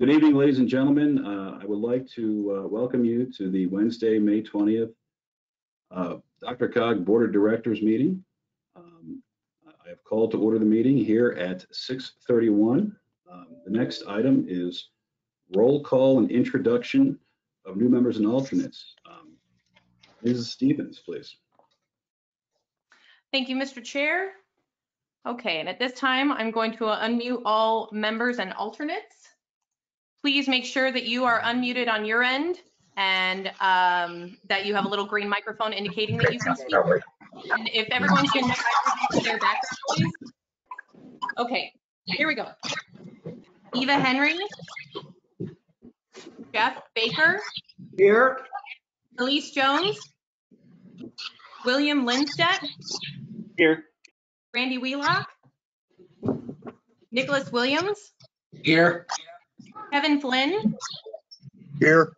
Good evening, ladies and gentlemen. Uh, I would like to uh, welcome you to the Wednesday, May 20th uh, DRCOG Board of Directors meeting. Um, I have called to order the meeting here at 6:31. Um, The next item is roll call and introduction of new members and alternates. Um, Mrs. Stevens, please. Thank you, Mr. Chair. Okay, and at this time, I'm going to unmute all members and alternates. Please make sure that you are unmuted on your end and um, that you have a little green microphone indicating that you can speak. And if everyone can mute their background noise. Okay, here we go. Eva Henry. Jeff Baker. Here. Elise Jones. William Lindstedt. Here. Randy Wheelock. Nicholas Williams. Here. Kevin Flynn. Here.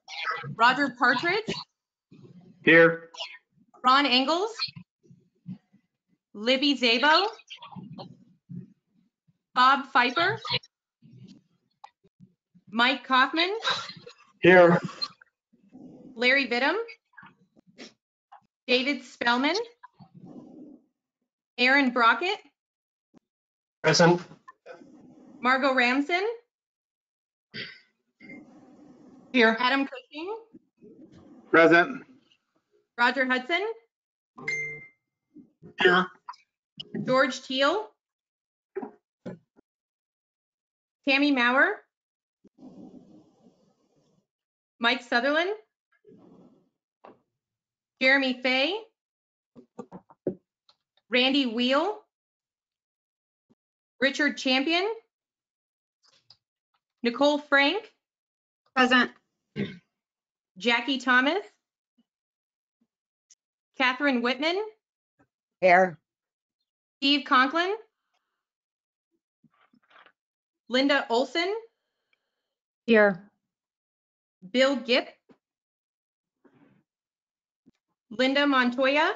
Roger Partridge. Here. Ron Engels. Libby Szabo. Bob Fifer. Mike Kaufman. Here. Larry Vidham. David Spellman. Aaron Brockett. Present. Margot Ramson. Here. Adam Cushing. Present. Roger Hudson. Here. George Teal. Tammy Mauer. Mike Sutherland. Jeremy Fay. Randy Wheel. Richard Champion. Nicole Frank. Present. Jackie Thomas. Catherine Whitman. Here. Steve Conklin. Linda Olson, Here. Bill Gipp. Linda Montoya.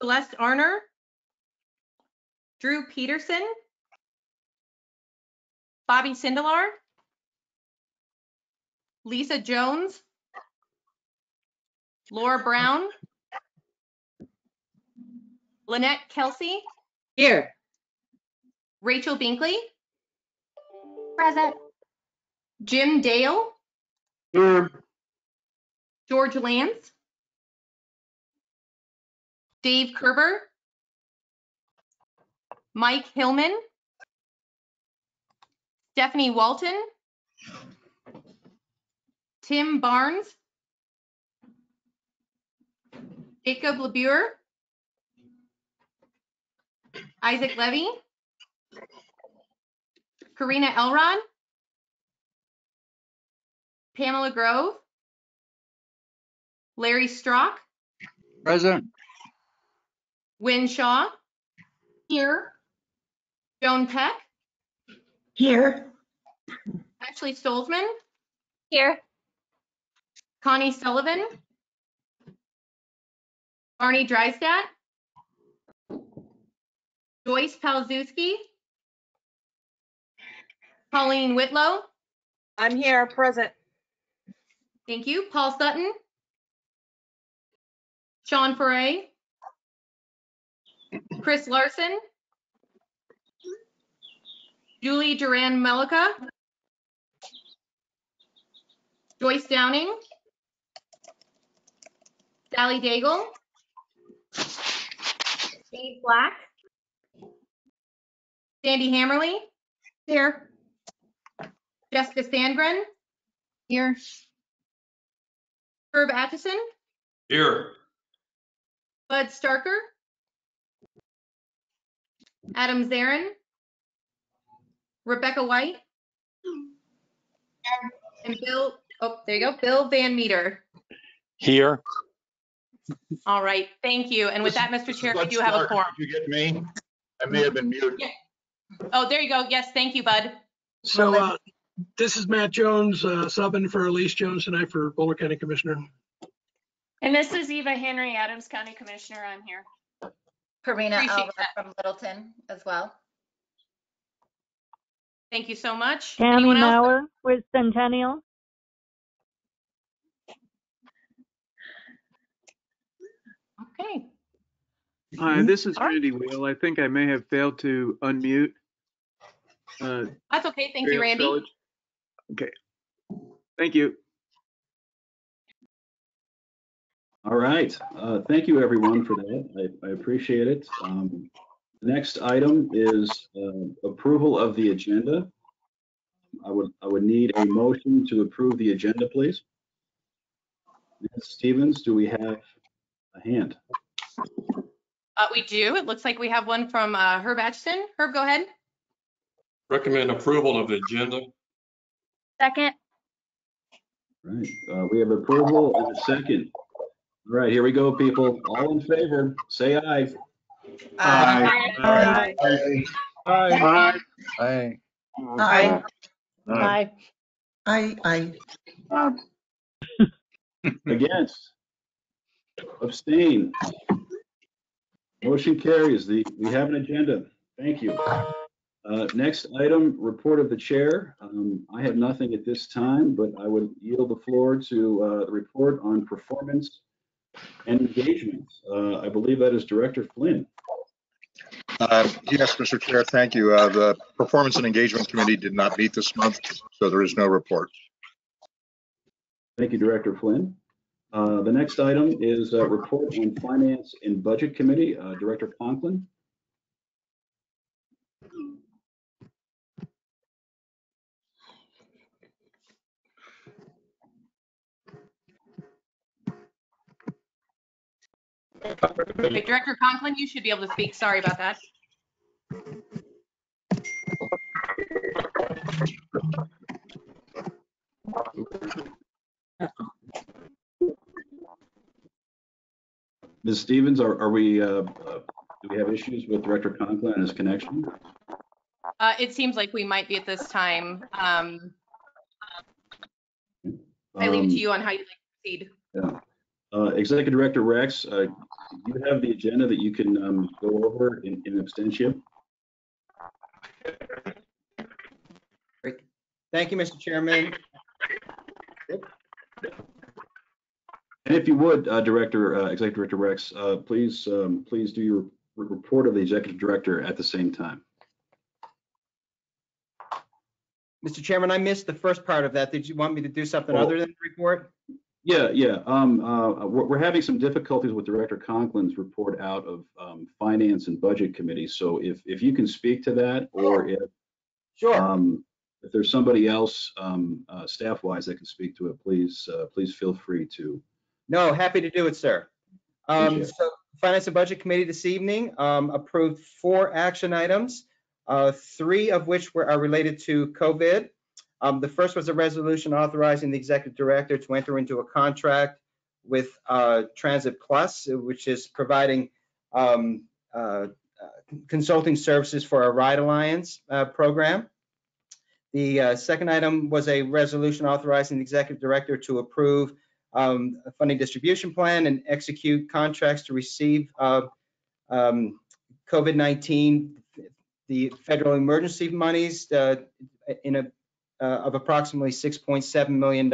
Celeste Arner. Drew Peterson. Bobby Sindelar. Lisa Jones. Laura Brown. Lynette Kelsey. Here. Rachel Binkley. Present. Jim Dale. Here. George Lance. Dave Kerber. Mike Hillman. Stephanie Walton. Tim Barnes. Jacob LeBure. Isaac Levy. Karina Elrod. Pamela Grove. Larry Strock. Present. Win Shaw. Here. Joan Peck. Here. Ashley Stolzman. Here. Connie Sullivan. Barney Drysdat. Joyce Palzewski. Pauline Whitlow. I'm here, present. Thank you. Paul Sutton. Sean Foray. Chris Larson. Julie Duran Melica. Joyce Downing. Sally Daigle. Steve Black. Sandy Hammerly. Here. Jessica Sandgren. Here. Herb Atchison. Here. Bud Starker. Adam Zarin. Rebecca White. And Bill, oh, there you go, Bill Van Meter. Here. All right, thank you. And with that, Mr. Chair, we do have a Stark, quorum. did You get me? I may have been muted. Oh, there you go. Yes, thank you, Bud. So uh, this is Matt Jones, uh, subbing for Elise Jones tonight for Boulder County Commissioner. And this is Eva Henry, Adams County Commissioner. I'm here. Karina Appreciate Alva that. from Littleton as well. Thank you so much. Tammy Anyone else? Mauer with Centennial. Okay. Hi, this is All right. Randy Wheel. I think I may have failed to unmute. Uh, That's okay. Thank you, Randy. Village. Okay. Thank you. All right, uh, thank you everyone for that. I, I appreciate it. Um, the next item is, uh, approval of the agenda. I would, I would need a motion to approve the agenda, please. Ms. Stevens, do we have a hand? Uh, we do. It looks like we have one from uh, Herb Atchison. Herb, go ahead. Recommend approval of the agenda. Second. Right, uh, we have approval and a second. All right, here we go, people. All in favor, say aye. Aye. Aye. Aye. Aye. Aye. Aye. Aye. Aye. Against? Abstain? Motion carries. The, we have an agenda. Thank you. Uh, Next item, report of the chair. Um, I have nothing at this time, but I would yield the floor to uh, the report on performance and engagement. Uh, I believe that is Director Flynn. Uh, Yes, Mr. Chair, thank you. Uh, The Performance and Engagement Committee did not meet this month, so there is no report. Thank you, Director Flynn. Uh, The next item is uh, report on Finance and Budget Committee. Uh, Director Conklin. Okay, Director Conklin, you should be able to speak. Sorry about that. Ms. Stevens, are are we, uh, uh, do we have issues with Director Conklin and his connection? Uh, it seems like we might be at this time. Um, I leave it Um, to you on how you'd like to proceed. Yeah. Uh, Executive Director Rex, uh, do you have the agenda that you can um, go over in in absentia? Thank you, Mr. Chairman. And if you would, uh, Director, uh, Executive Director Rex, uh, please, um, please do your report of the Executive Director at the same time. Mr. Chairman, I missed the first part of that. Did you want me to do something Oh. other than the report? Yeah, yeah. Um, uh, we're, we're having some difficulties with Director Conklin's report out of um, Finance and Budget Committee. So if, if you can speak to that, or if, Sure. um, if there's somebody else, um, uh, staff-wise that can speak to it, please, uh, please feel free to. No, happy to do it, sir. Um, Appreciate it. so Finance and Budget Committee this evening, um, approved four action items, uh, three of which were, are related to COVID. Um, the first was a resolution authorizing the executive director to enter into a contract with, uh, Transit Plus, which is providing, um, uh, uh, consulting services for our Ride Alliance, uh, program. The, uh, second item was a resolution authorizing the executive director to approve um, funding distribution plan and execute contracts to receive uh, um, COVID-19, the federal emergency monies uh, in a, uh, of approximately $6.7 million.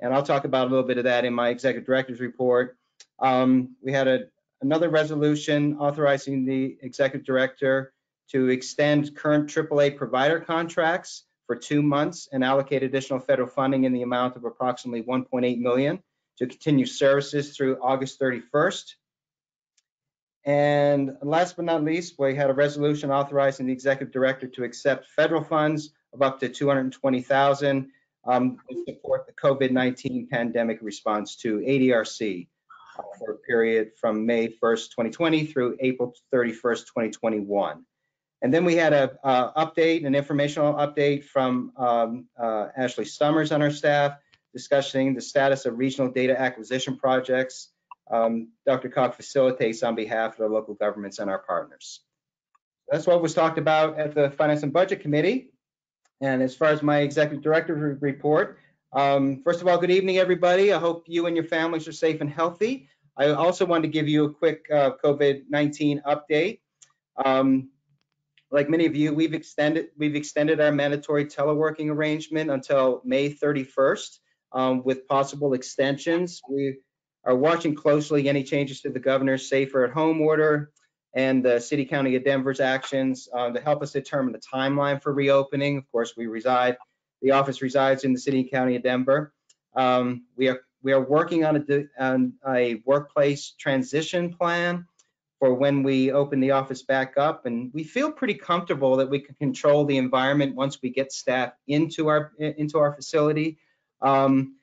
And I'll talk about a little bit of that in my executive director's report. Um, We had a, another resolution authorizing the executive director to extend current AAA provider contracts for two months and allocate additional federal funding in the amount of approximately 1.8 million to continue services through August 31st. And last but not least, we had a resolution authorizing the executive director to accept federal funds of up to 220,000 um, to support the COVID-19 pandemic response to ADRC uh, for a period from May 1st, 2020 through April 31st, 2021. And then we had a update, an informational update from um, uh, Ashley Summers on our staff discussing the status of regional data acquisition projects. Um, DRCOG facilitates on behalf of the local governments and our partners. That's what was talked about at the Finance and Budget Committee. And as far as my executive director report, um, first of all, good evening, everybody. I hope you and your families are safe and healthy. I also wanted to give you a quick uh, COVID-19 update. Um, like many of you, we've extended we've extended our mandatory teleworking arrangement until May 31st um, with possible extensions. We are watching closely any changes to the governor's safer at home order and the city county of Denver's actions uh, to help us determine the timeline for reopening. Of course, we reside, the office resides in the city and county of Denver. Um, we are we are working on a, on a workplace transition plan for when we open the office back up, and we feel pretty comfortable that we can control the environment once we get staff into our into our facility. Um,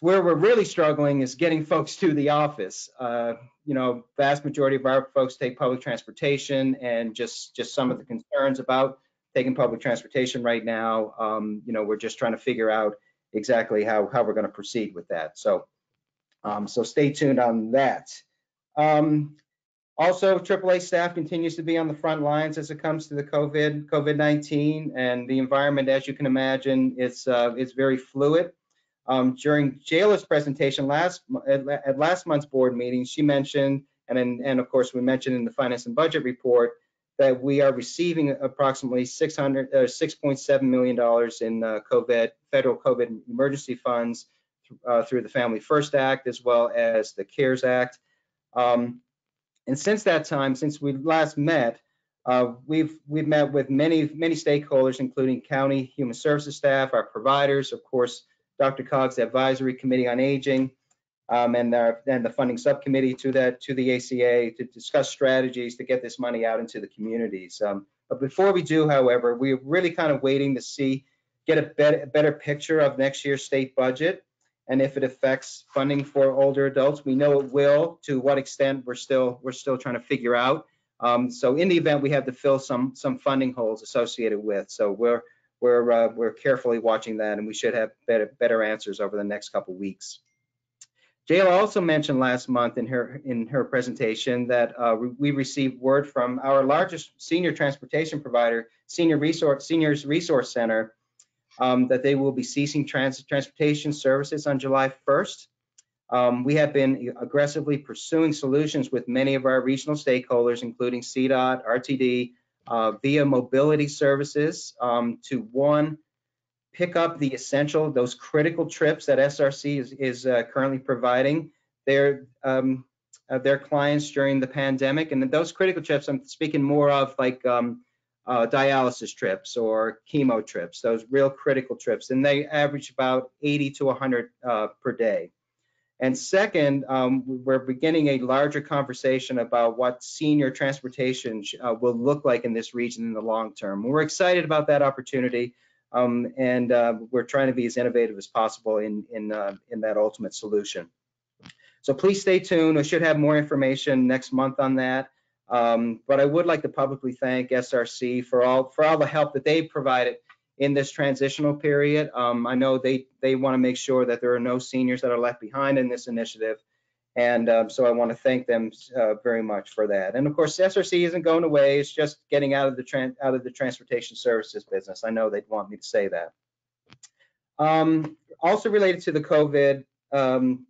where we're really struggling is getting folks to the office. Uh, you know, vast majority of our folks take public transportation, and just just some of the concerns about taking public transportation right now. Um, you know, we're just trying to figure out exactly how how we're going to proceed with that. So, um, so stay tuned on that. Um, also, AAA staff continues to be on the front lines as it comes to the COVID COVID-19 and the environment. As you can imagine, it's uh, it's very fluid. Um, during Jayla's presentation last at, at last month's board meeting, she mentioned, and in, and of course we mentioned in the finance and budget report that we are receiving approximately 600 uh, 6.7 million dollars in uh, COVID federal COVID emergency funds uh, through the Family First Act as well as the CARES Act. Um, and since that time, since we last met, uh, we've we've met with many many stakeholders, including county human services staff, our providers, of course, DRCOG's advisory committee on aging, um, and, our, and the funding subcommittee to that to the ACA to discuss strategies to get this money out into the communities. Um, but before we do, however, we're really kind of waiting to see get a better, better picture of next year's state budget and if it affects funding for older adults. We know it will. To what extent, we're still we're still trying to figure out. Um, so in the event, we have to fill some some funding holes associated with. So we're we're uh, we're carefully watching that, and we should have better better answers over the next couple weeks. Jayla also mentioned last month in her in her presentation that uh, we received word from our largest senior transportation provider, Senior Resource Seniors Resource Center, um, that they will be ceasing trans transportation services on July 1st. Um, we have been aggressively pursuing solutions with many of our regional stakeholders, including CDOT, RTD, uh, via mobility services um, to one, pick up the essential, those critical trips that SRC is, is uh, currently providing their, um, uh, their clients during the pandemic. And those critical trips, I'm speaking more of like um, uh, dialysis trips or chemo trips, those real critical trips. And they average about 80 to 100 uh, per day. And second, um, we're beginning a larger conversation about what senior transportation uh, will look like in this region in the long term. We're excited about that opportunity, um, and uh, we're trying to be as innovative as possible in in uh, in that ultimate solution. So please stay tuned. We should have more information next month on that. Um, but I would like to publicly thank SRC for all for all the help that they've provided in this transitional period. Um, I know they they want to make sure that there are no seniors that are left behind in this initiative, and um, so I want to thank them uh, very much for that. And of course, SRC isn't going away; it's just getting out of the tran out of the transportation services business. I know they'd want me to say that. Um, also related to the COVID um,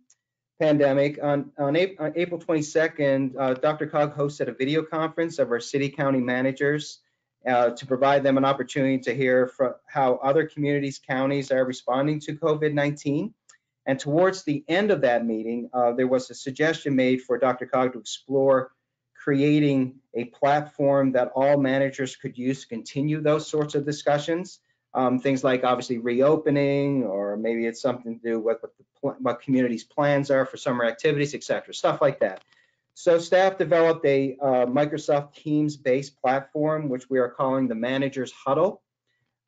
pandemic, on, on, April, on April 22nd, uh, DRCOG hosted a video conference of our city county managers uh, to provide them an opportunity to hear from how other communities, counties are responding to COVID-19. And towards the end of that meeting, uh, there was a suggestion made for DRCOG to explore creating a platform that all managers could use to continue those sorts of discussions. Um, things like obviously reopening, or maybe it's something to do with what, the, what communities' plans are for summer activities, et cetera, stuff like that. So staff developed a uh, Microsoft Teams-based platform, which we are calling the Manager's Huddle.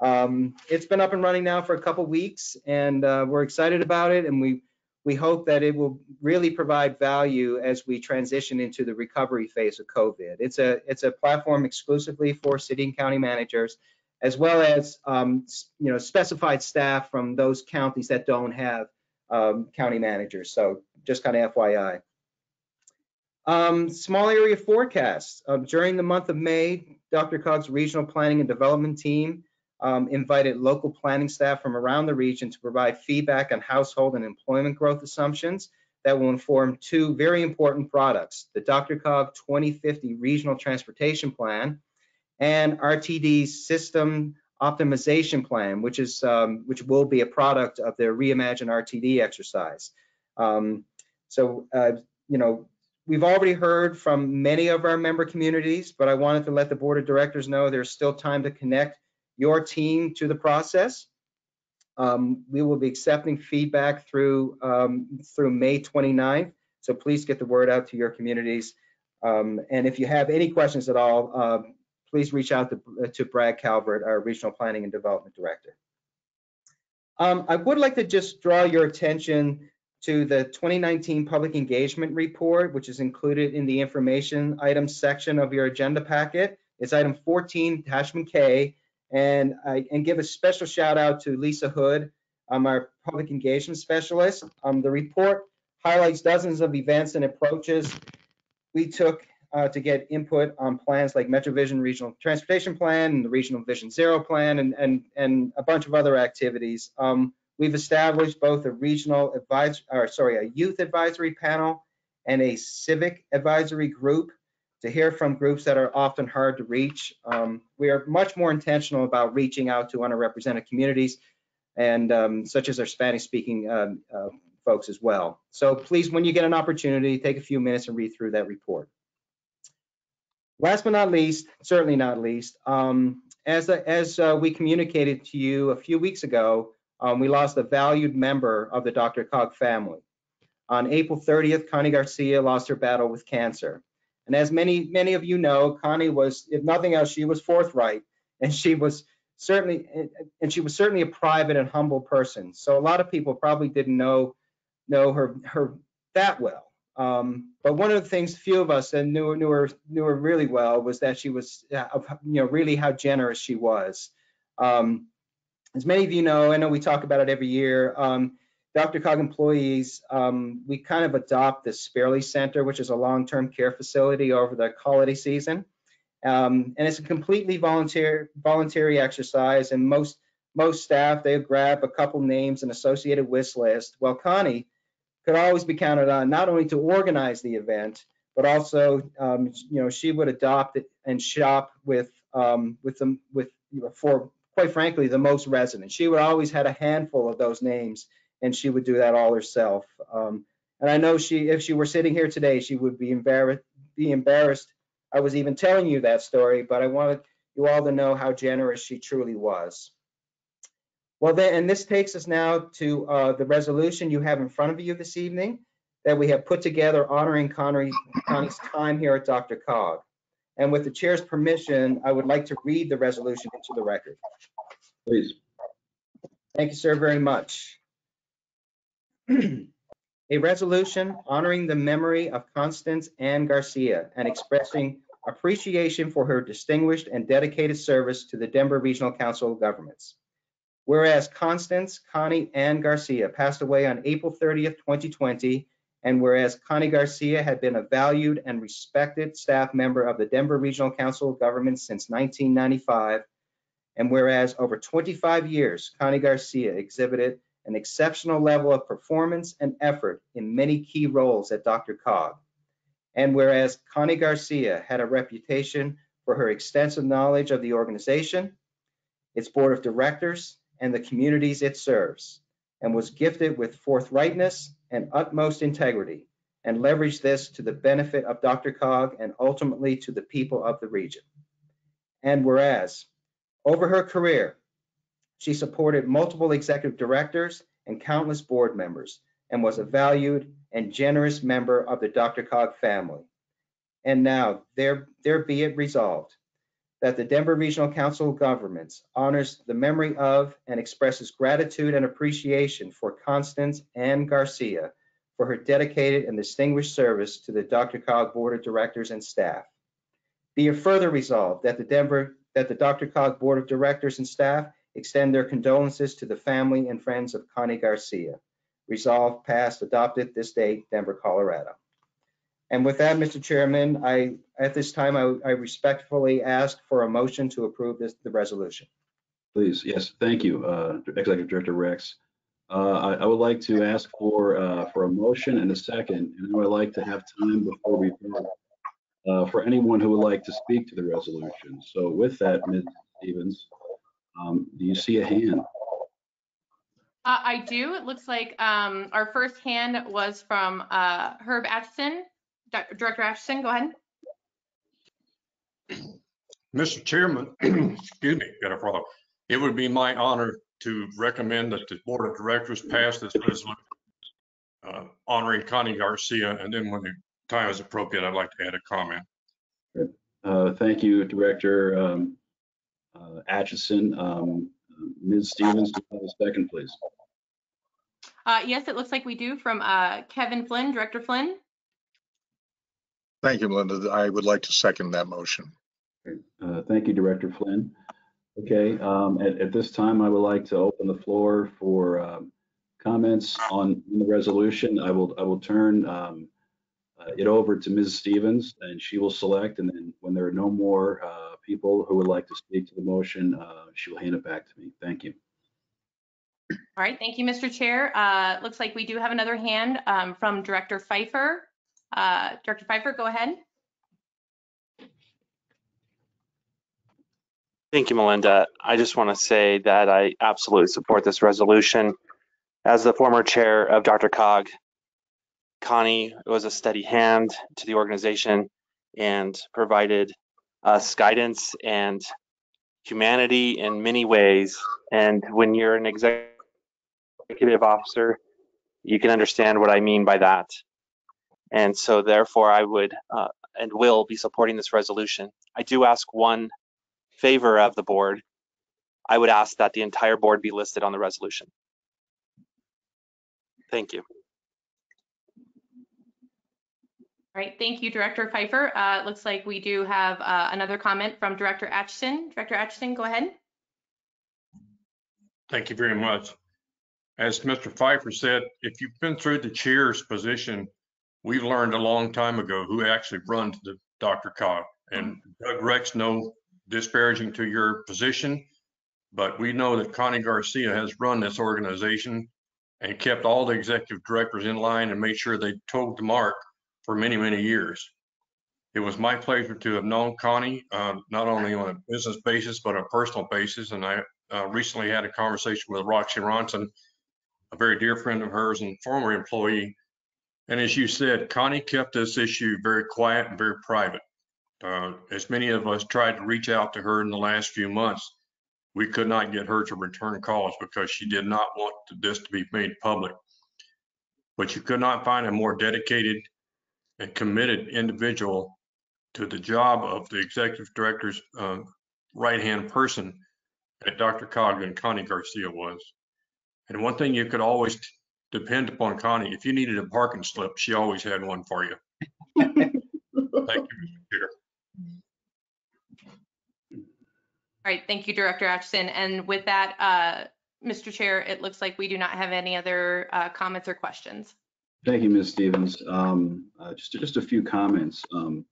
Um, it's been up and running now for a couple weeks, and uh, we're excited about it, and we we hope that it will really provide value as we transition into the recovery phase of COVID. It's a it's a platform exclusively for city and county managers, as well as um, you know specified staff from those counties that don't have um, county managers. So just kind of FYI. Um, small area forecasts. Uh, during the month of May, DRCOG's regional planning and development team um, invited local planning staff from around the region to provide feedback on household and employment growth assumptions that will inform two very important products, the DRCOG 2050 Regional Transportation Plan and RTD system optimization plan, which is um, which will be a product of their Reimagine RTD exercise. Um, so, uh, you know, we've already heard from many of our member communities, but I wanted to let the board of directors know there's still time to connect your team to the process. Um, we will be accepting feedback through um, through May 29th. So please get the word out to your communities. Um, and if you have any questions at all, uh, please reach out to, to Brad Calvert, our Regional Planning and Development Director. Um, I would like to just draw your attention to the 2019 Public Engagement Report, which is included in the information items section of your agenda packet. It's item 14, attachment K, and I and give a special shout out to Lisa Hood, um, our Public Engagement Specialist. Um, the report highlights dozens of events and approaches we took uh, to get input on plans like MetroVision Regional Transportation Plan and the Regional Vision Zero Plan and, and, and a bunch of other activities. Um, we've established both a regional advisor, or sorry, a youth advisory panel and a civic advisory group to hear from groups that are often hard to reach. Um, we are much more intentional about reaching out to underrepresented communities and um, such as our Spanish speaking um, uh, folks as well. So please, when you get an opportunity, take a few minutes and read through that report. Last but not least, certainly not least, um, as, as uh, we communicated to you a few weeks ago, um, we lost a valued member of the DRCOG family. On April 30th, Connie Garcia lost her battle with cancer. And as many, many of you know, Connie was, if nothing else, she was forthright and she was certainly, and she was certainly a private and humble person. So a lot of people probably didn't know, know her, her that well. Um, but one of the things few of us and knew, knew her knew her really well was that she was, you know, really how generous she was. Um, as many of you know, I know we talk about it every year. Um, DRCOG employees, um, we kind of adopt the Sparely Center, which is a long-term care facility over the holiday season. Um, and it's a completely volunteer voluntary exercise. And most most staff, they grab a couple names and associated wish list. Well, Connie could always be counted on not only to organize the event, but also, um, you know, she would adopt it and shop with um, with them with you know, for quite frankly the most residents. She would always had a handful of those names, and she would do that all herself. Um, and I know she, if she were sitting here today, she would be embarrassed. Be embarrassed. I was even telling you that story, but I wanted you all to know how generous she truly was. Well, then, and this takes us now to uh, the resolution you have in front of you this evening that we have put together honoring Connery, Connie's time here at DRCOG. And with the chair's permission, I would like to read the resolution into the record. Please. Thank you, sir, very much. A resolution honoring the memory of Constance Ann Garcia and expressing appreciation for her distinguished and dedicated service to the Denver Regional Council of Governments. Whereas Constance Connie and Garcia passed away on April 30th, 2020, and whereas Connie Garcia had been a valued and respected staff member of the Denver Regional Council of Governments since 1995, and whereas over 25 years, Connie Garcia exhibited an exceptional level of performance and effort in many key roles at DRCOG. And whereas Connie Garcia had a reputation for her extensive knowledge of the organization, its board of directors, and the communities it serves, and was gifted with forthrightness and utmost integrity, and leveraged this to the benefit of DRCOG and ultimately to the people of the region. And whereas, over her career, she supported multiple executive directors and countless board members, and was a valued and generous member of the DRCOG family. And now, there, there be it resolved that the Denver Regional Council of Governments honors the memory of and expresses gratitude and appreciation for Constance Ann Garcia for her dedicated and distinguished service to the DRCOG Board of Directors and staff. Be it further resolved that the Denver that the DRCOG Board of Directors and staff extend their condolences to the family and friends of Connie Garcia. Resolved, passed, adopted this day, Denver, Colorado. And with that, Mr. Chairman, I, at this time, I, I respectfully ask for a motion to approve this, the resolution. Please, yes, thank you, uh, Executive Director Rex. Uh, I, I would like to ask for, uh, for a motion and a second, and I would like to have time before we vote uh, for anyone who would like to speak to the resolution. So with that, Ms. Stevens, um, do you see a hand? Uh, I do. It looks like um, our first hand was from uh, Herb Atchison. Doc- Director Atchison, go ahead. Mr. Chairman, excuse me, got a problem. It would be my honor to recommend that the Board of Directors pass this resolution uh, honoring Connie Garcia, and then when the time is appropriate, I'd like to add a comment. Uh, Thank you, Director um, uh, Atchison. Um, Ms. Stevens, do you have a second, please? Uh, Yes, it looks like we do from uh, Kevin Flynn. Director Flynn? Thank you, Melinda. I would like to second that motion. Uh, Thank you, Director Flynn. Okay, um, at, at this time, I would like to open the floor for um, comments on the resolution. I will, I will turn um, uh, it over to Ms. Stevens, and she will select, and then when there are no more uh, people who would like to speak to the motion, uh, she will hand it back to me. Thank you. All right, thank you, Mr. Chair. Uh, Looks like we do have another hand um, from Director Fifer. Uh, Director Fifer, go ahead. Thank you, Melinda. I just want to say that I absolutely support this resolution. As the former chair of DRCOG, Connie was a steady hand to the organization and provided us guidance and humanity in many ways. And when you're an executive officer, you can understand what I mean by that. And so therefore, I would uh, and will be supporting this resolution. I do ask one favor of the board, I would ask that the entire board be listed on the resolution. Thank you. All right, thank you, Director Fifer. Uh, It looks like we do have uh, another comment from Director Atchison. Director Atchison, go ahead. Thank you very much. As Mr. Fifer said, if you've been through the chair's position, we've learned a long time ago who actually runs the DRCOG. And Doug Rex, no disparaging to your position, but we know that Connie Garcia has run this organization and kept all the executive directors in line and made sure they toed the mark for many, many years. It was my pleasure to have known Connie, uh, not only on a business basis, but a personal basis. And I uh, recently had a conversation with Roxy Ronson, a very dear friend of hers and former employee. And as you said, Connie kept this issue very quiet and very private. Uh, as many of us tried to reach out to her in the last few months, we could not get her to return calls because she did not want this to be made public. But you could not find a more dedicated and committed individual to the job of the executive director's uh, right-hand person that DRCOG and Connie Garcia was. And one thing you could always depend upon Connie, if you needed a parking slip, she always had one for you. Thank you, Mr. Chair. All right, thank you, Director Atchison. And with that, uh, Mr. Chair, it looks like we do not have any other uh, comments or questions. Thank you, Ms. Stevens. Um, uh, Just, just a few comments. Um,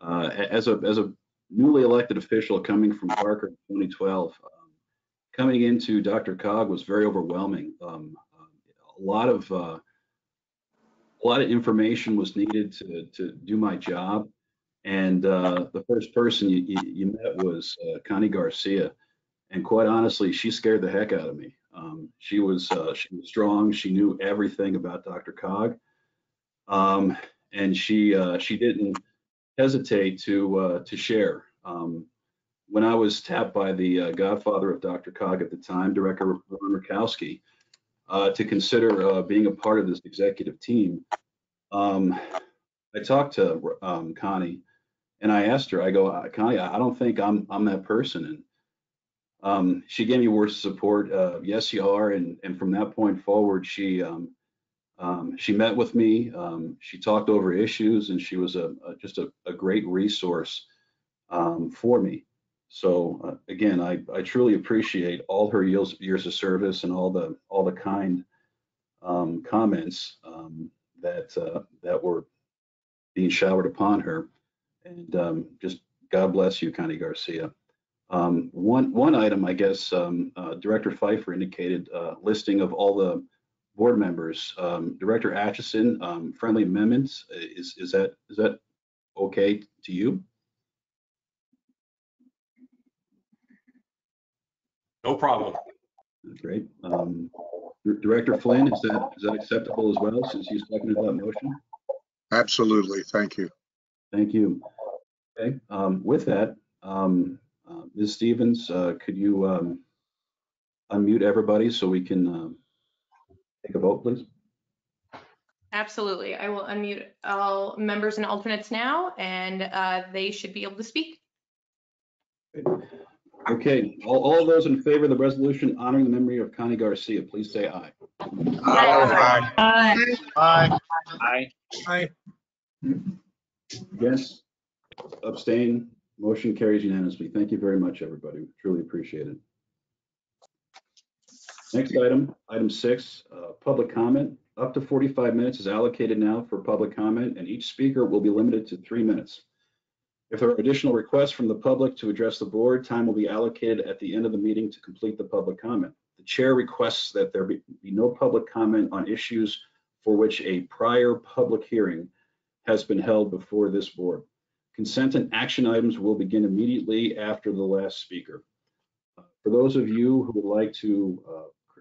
uh, As a, as a newly elected official coming from Parker in 2012, um, coming into DRCOG was very overwhelming. A lot of, uh, a lot of information was needed to, to do my job. And uh, the first person you, you you met was uh, Connie Garcia. And quite honestly, she scared the heck out of me. Um, she was uh, she was strong. She knew everything about DRCOG, um, and she uh, she didn't hesitate to uh, to share. Um, when I was tapped by the godfather of DRCOG at the time, Director Ron Rakowsky, uh, to consider uh, being a part of this executive team, um, I talked to um, Connie, and I asked her. I go, "Uh, Connie, I don't think I'm I'm that person. And um, she gave me words of support. Uh, yes, you are. And, and from that point forward, she, um, um, she met with me. Um, she talked over issues and she was a, a just a, a great resource for me. So uh, again, I, I truly appreciate all her years, years of service and all the, all the kind um, comments um, that, uh, that were being showered upon her. And um, just God bless you, Connie Garcia. Um, one, one item, I guess, um, uh, Director Fifer indicated, uh, listing of all the board members. Um, Director Atchison, friendly amendments, is, is that, is that okay to you? No problem. Great. Um, Director Flynn, is that, is that acceptable as well, since you seconded that motion? Absolutely. Thank you. Thank you. Okay, um, with that, um, uh, Ms. Stevens, uh, could you, um, unmute everybody so we can, um, take a vote, please? Absolutely. I will unmute all members and alternates now, and uh, they should be able to speak. Okay, all, all those in favor of the resolution honoring the memory of Connie Garcia, please say aye. Aye. Aye. Aye. Aye. Aye. Yes, abstain, motion carries unanimously. Thank you very much, everybody. Truly appreciate it. Next item, item six, uh, public comment. Up to 45 minutes is allocated now for public comment, and each speaker will be limited to three minutes. If there are additional requests from the public to address the board, time will be allocated at the end of the meeting to complete the public comment. The chair requests that there be be no public comment on issues for which a prior public hearing has been held before this board. Consent and action items will begin immediately after the last speaker. For those of you who would like to uh,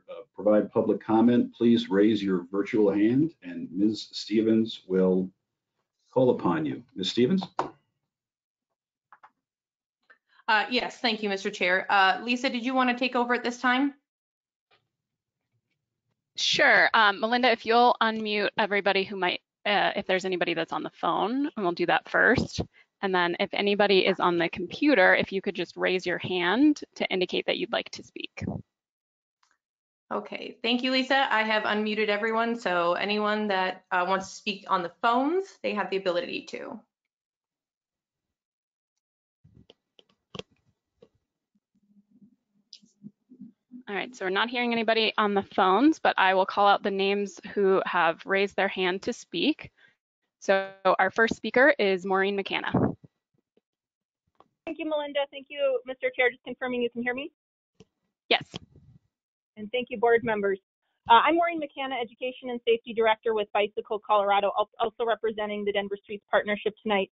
uh, provide public comment, please raise your virtual hand and Ms. Stevens will call upon you. Ms. Stevens? Uh, Yes, thank you, Mr. Chair. Uh, Lisa, did you want to take over at this time? Sure. Um, Melinda, if you'll unmute everybody who might, uh, if there's anybody that's on the phone, and we'll do that first. And then if anybody is on the computer, if you could just raise your hand to indicate that you'd like to speak. Okay, thank you, Lisa. I have unmuted everyone, so anyone that uh, wants to speak on the phones, they have the ability to. All right, so we're not hearing anybody on the phones, but I will call out the names who have raised their hand to speak. So our first speaker is Maureen McCanna. Thank you, Melinda. Thank you, Mr. Chair. Just confirming you can hear me. Yes. And thank you, board members. Uh, I'm Maureen McCanna, Education and Safety Director with Bicycle Colorado, also representing the Denver Streets Partnership tonight.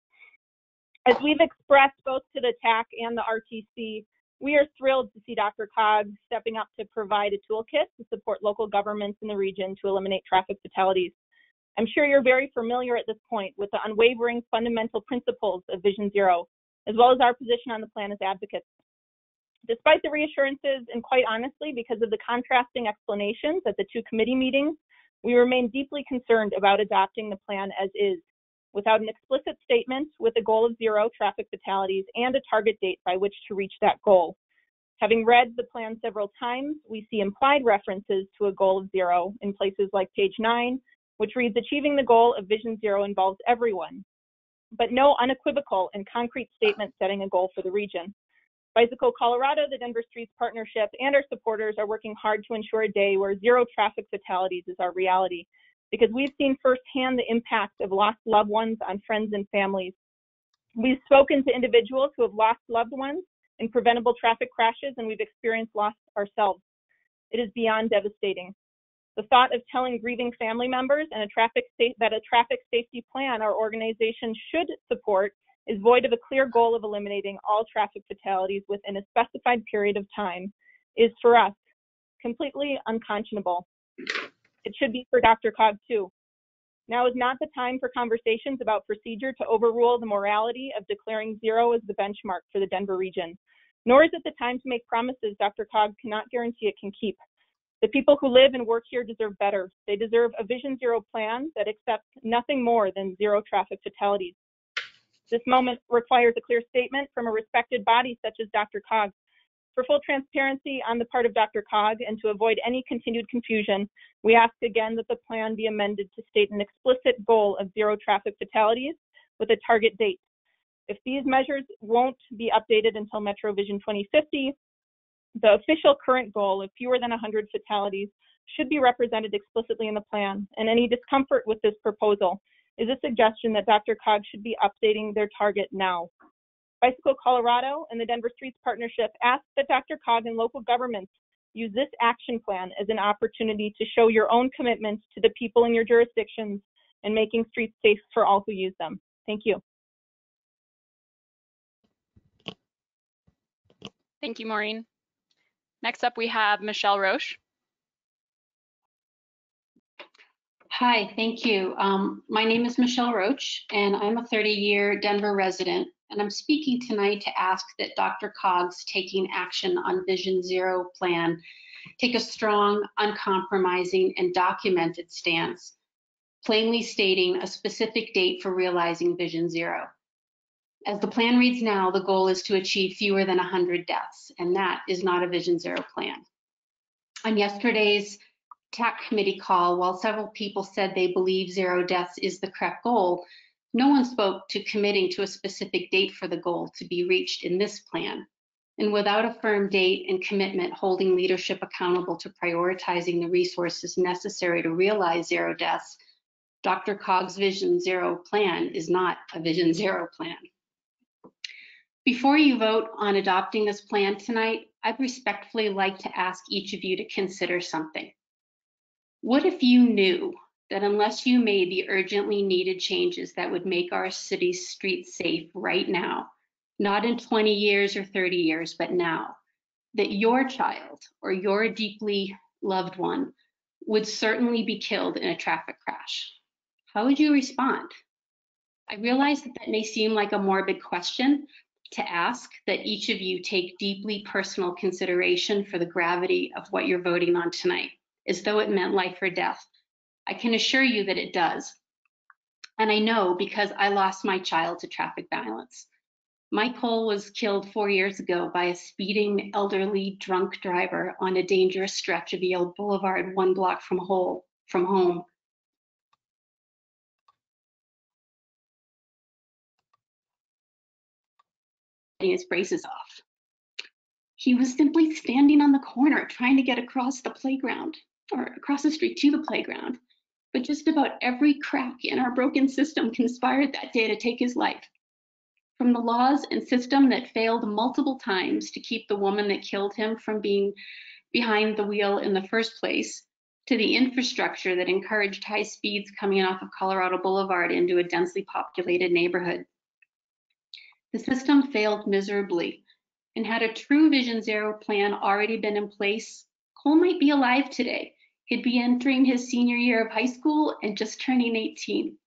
As we've expressed both to the TAC and the RTC, we are thrilled to see DRCOG stepping up to provide a toolkit to support local governments in the region to eliminate traffic fatalities. I'm sure you're very familiar at this point with the unwavering fundamental principles of Vision Zero, as well as our position on the plan as advocates. Despite the reassurances and quite honestly, because of the contrasting explanations at the two committee meetings, we remain deeply concerned about adopting the plan as is, without an explicit statement with a goal of zero traffic fatalities and a target date by which to reach that goal. Having read the plan several times, we see implied references to a goal of zero in places like page nine, which reads achieving the goal of Vision Zero involves everyone, but no unequivocal and concrete statement setting a goal for the region. Bicycle Colorado, the Denver Streets Partnership, and our supporters are working hard to ensure a day where zero traffic fatalities is our reality because we've seen firsthand the impact of lost loved ones on friends and families. We've spoken to individuals who have lost loved ones in preventable traffic crashes, and we've experienced loss ourselves. It is beyond devastating. The thought of telling grieving family members and a traffic sa- that a traffic safety plan our organization should support is void of a clear goal of eliminating all traffic fatalities within a specified period of time is for us completely unconscionable. It should be for DRCOG too. Now is not the time for conversations about procedure to overrule the morality of declaring zero as the benchmark for the Denver region. Nor is it the time to make promises DRCOG cannot guarantee it can keep. The people who live and work here deserve better. They deserve a Vision Zero plan that accepts nothing more than zero traffic fatalities. This moment requires a clear statement from a respected body such as DRCOG. For full transparency on the part of DRCOG and to avoid any continued confusion, we ask again that the plan be amended to state an explicit goal of zero traffic fatalities with a target date. If these measures won't be updated until Metro Vision 2050, the official current goal of fewer than 100 fatalities should be represented explicitly in the plan, and any discomfort with this proposal is a suggestion that DRCOG should be updating their target now. Bicycle Colorado and the Denver Streets Partnership ask that DRCOG and local governments use this action plan as an opportunity to show your own commitment to the people in your jurisdictions and making streets safe for all who use them. Thank you. Thank you, Maureen. Next up, we have Michelle Roche. Hi, thank you. Um, my name is Michelle Roach, and I'm a 30 year Denver resident. And I'm speaking tonight to ask that DRCOG's taking action on Vision Zero plan take a strong, uncompromising, and documented stance, plainly stating a specific date for realizing Vision Zero. As the plan reads now, the goal is to achieve fewer than 100 deaths, and that is not a Vision Zero plan. On yesterday's TAC committee call, while several people said they believe zero deaths is the correct goal, no one spoke to committing to a specific date for the goal to be reached in this plan. And without a firm date and commitment holding leadership accountable to prioritizing the resources necessary to realize zero deaths, DRCOG's Vision Zero plan is not a Vision Zero plan. Before you vote on adopting this plan tonight, I'd respectfully like to ask each of you to consider something. What if you knew that unless you made the urgently needed changes that would make our city's streets safe right now, not in 20 years or 30 years, but now, that your child or your deeply loved one would certainly be killed in a traffic crash? How would you respond? I realize that that may seem like a morbid question to ask, that each of you take deeply personal consideration for the gravity of what you're voting on tonight as though it meant life or death. I can assure you that it does. And I know because I lost my child to traffic violence. Michael was killed four years ago by a speeding elderly drunk driver on a dangerous stretch of Yale Boulevard, one block from, whole, from home. His braces off. He was simply standing on the corner trying to get across the playground or across the street to the playground. But just about every crack in our broken system conspired that day to take his life. From the laws and system that failed multiple times to keep the woman that killed him from being behind the wheel in the first place, to the infrastructure that encouraged high speeds coming off of Colorado Boulevard into a densely populated neighborhood. The system failed miserably, and had a true Vision Zero plan already been in place, Cole might be alive today He'd be entering his senior year of high school and just turning 18.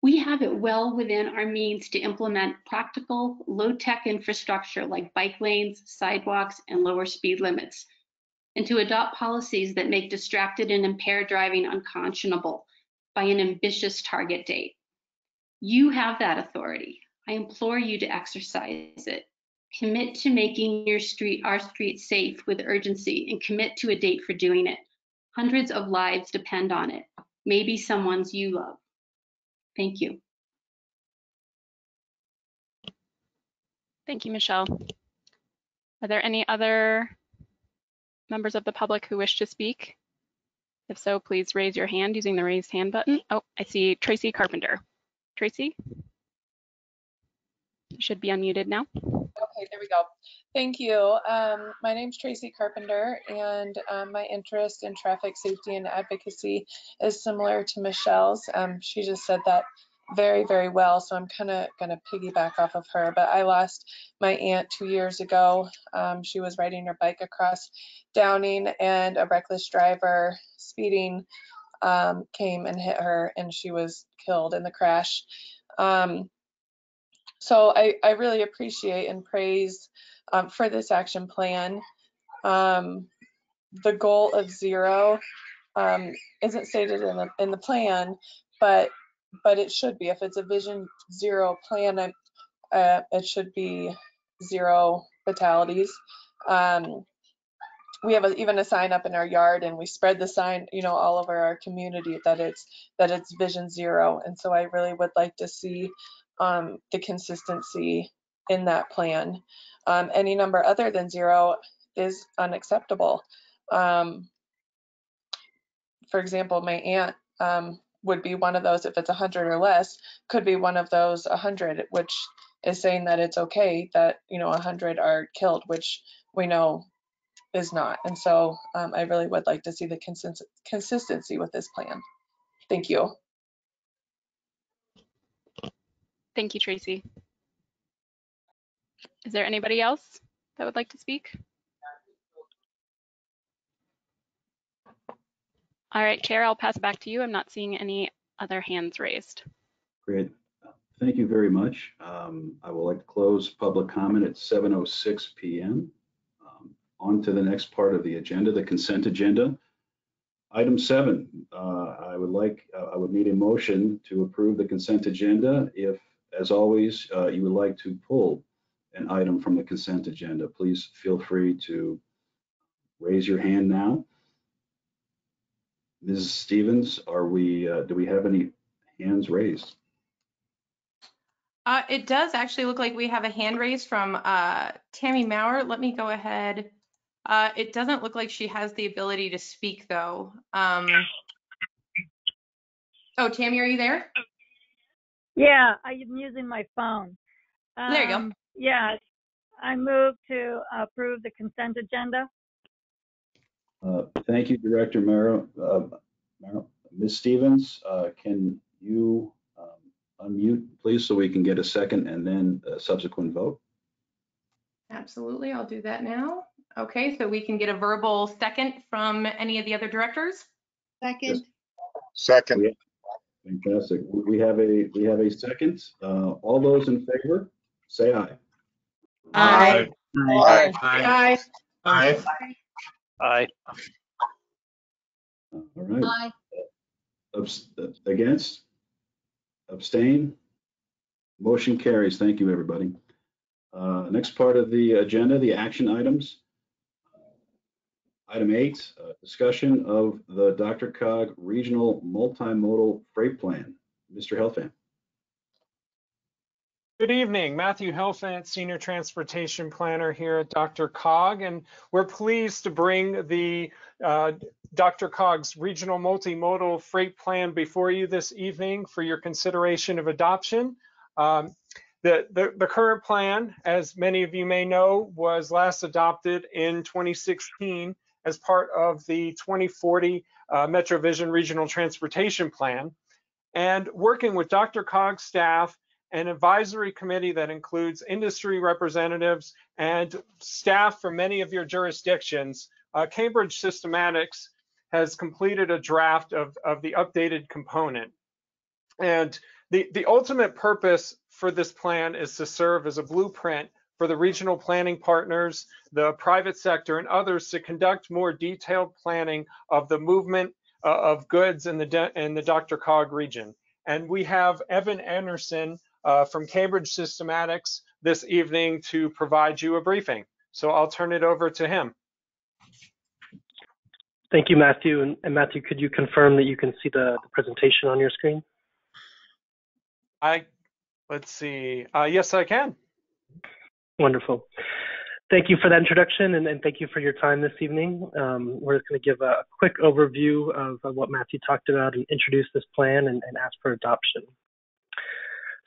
We have it well within our means to implement practical, low-tech infrastructure like bike lanes, sidewalks, and lower speed limits, and to adopt policies that make distracted and impaired driving unconscionable by an ambitious target date. You have that authority. I implore you to exercise it. Commit to making your street, our street safe with urgency and commit to a date for doing it. Hundreds of lives depend on it. Maybe someone's you love. Thank you. Thank you, Michelle. Are there any other members of the public who wish to speak? If so, please raise your hand using the raised hand button. Oh, I see Tracy Carpenter. Tracy? You should be unmuted now. Okay, there we go. Thank you. Um, my is Tracy Carpenter, and um, my interest in traffic safety and advocacy is similar to Michelle's. Um, she just said that very, very well, so I'm kind of going to piggyback off of her. But I lost my aunt two years ago. Um, she was riding her bike across Downing, and a reckless driver speeding um, came and hit her, and she was killed in the crash. Um, so I, I really appreciate and praise um, for this action plan. Um, the goal of zero um, isn't stated in the in the plan, but but it should be. If it's a Vision Zero plan, uh, it should be zero fatalities. Um, we have a, even a sign up in our yard, and we spread the sign, you know, all over our community that it's that it's Vision Zero. And so I really would like to see um, the consistency in that plan. Um, any number other than zero is unacceptable. Um, for example, my aunt um, would be one of those, if it's 100 or less, could be one of those 100, which is saying that it's okay that, you know, 100 are killed, which we know is not. And so um, I really would like to see the consist consistency with this plan. Thank you. Thank you, Tracy. Is there anybody else? that would like to speak? All right, Chair, I'll pass it back to you. I'm not seeing any other hands raised. Great. Thank you very much. Um, I would like to close public comment at 7:06 PM. Um, On to the next part of the agenda, the consent agenda. Item seven, uh, I would like, uh, I would need a motion to approve the consent agenda. If, as always, uh, you would like to pull an item from the consent agenda, please feel free to raise your hand now. Mrs. Stevens, are we, uh, do we have any hands raised? Uh, it does actually look like we have a hand raised from uh, Tammy Maurer. Let me go ahead. Uh, it doesn't look like she has the ability to speak though. Um, oh, Tammy, are you there? Yeah, I'm using my phone. There you go. Um, Yeah, I move to approve the consent agenda. Uh, Thank you, Director Merrill. uh, Mara- Ms. Stevens, uh, can you um, unmute, please, so we can get a second and then a subsequent vote? Absolutely, I'll do that now. Okay, so we can get a verbal second from any of the other directors? Yes. Second. Fantastic. We we have a, we have a second. Uh, All those in favor, say aye. Aye. Aye. Aye. Aye. Aye. All right. Aye. Abs- Against? Abstain? Motion carries. Thank you, everybody. Uh, Next part of the agenda, the action items. Item eight, uh, discussion of the DRCOG Regional Multimodal Freight Plan. Mr. Helfant. Good evening, Matthew Helfant, Senior Transportation Planner here at DRCOG, and we're pleased to bring the uh, DRCOG's Regional Multimodal Freight Plan before you this evening for your consideration of adoption. Um, the, the, the current plan, as many of you may know, was last adopted in 2016 as part of the 2040 uh, MetroVision Regional Transportation Plan. And working with DRCOG's staff an advisory committee that includes industry representatives and staff from many of your jurisdictions. Uh, Cambridge Systematics has completed a draft of, of the updated component. And the, the ultimate purpose for this plan is to serve as a blueprint for the regional planning partners, the private sector, and others to conduct more detailed planning of the movement uh, of goods in the, in the DRCOG region. And we have Evan Anderson uh, from Cambridge Systematics this evening to provide you a briefing. So I'll turn it over to him. Thank you, Matthew. And, and Matthew, could you confirm that you can see the, the presentation on your screen? I, let's see. Uh, yes, I can. Wonderful. Thank you for that introduction and, and thank you for your time this evening. Um, we're going to give a quick overview of, of, what Matthew talked about and introduce this plan and, and ask for adoption.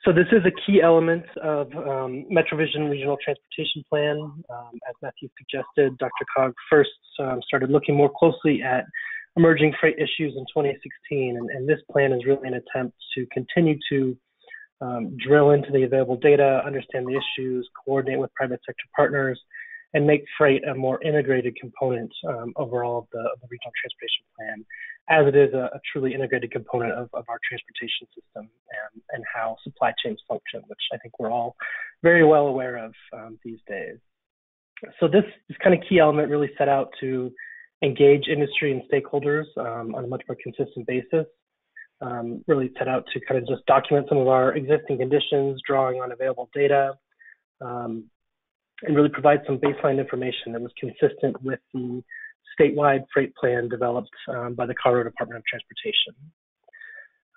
So this is a key element of um, MetroVision Regional Transportation Plan. Um, as Matthew suggested, Dr. Cog first um, started looking more closely at emerging freight issues in 2016, and, and this plan is really an attempt to continue to um, drill into the available data, understand the issues, coordinate with private sector partners, and make freight a more integrated component um, overall of the, of the regional transportation plan, as it is a, a truly integrated component of, of, our transportation system and, and, how supply chains function, which I think we're all very well aware of um, these days. So this, this kind of key element really set out to engage industry and stakeholders um, on a much more consistent basis. Um, really set out to kind of just document some of our existing conditions, drawing on available data, um, and really provide some baseline information that was consistent with the statewide freight plan developed um, by the Colorado Department of Transportation.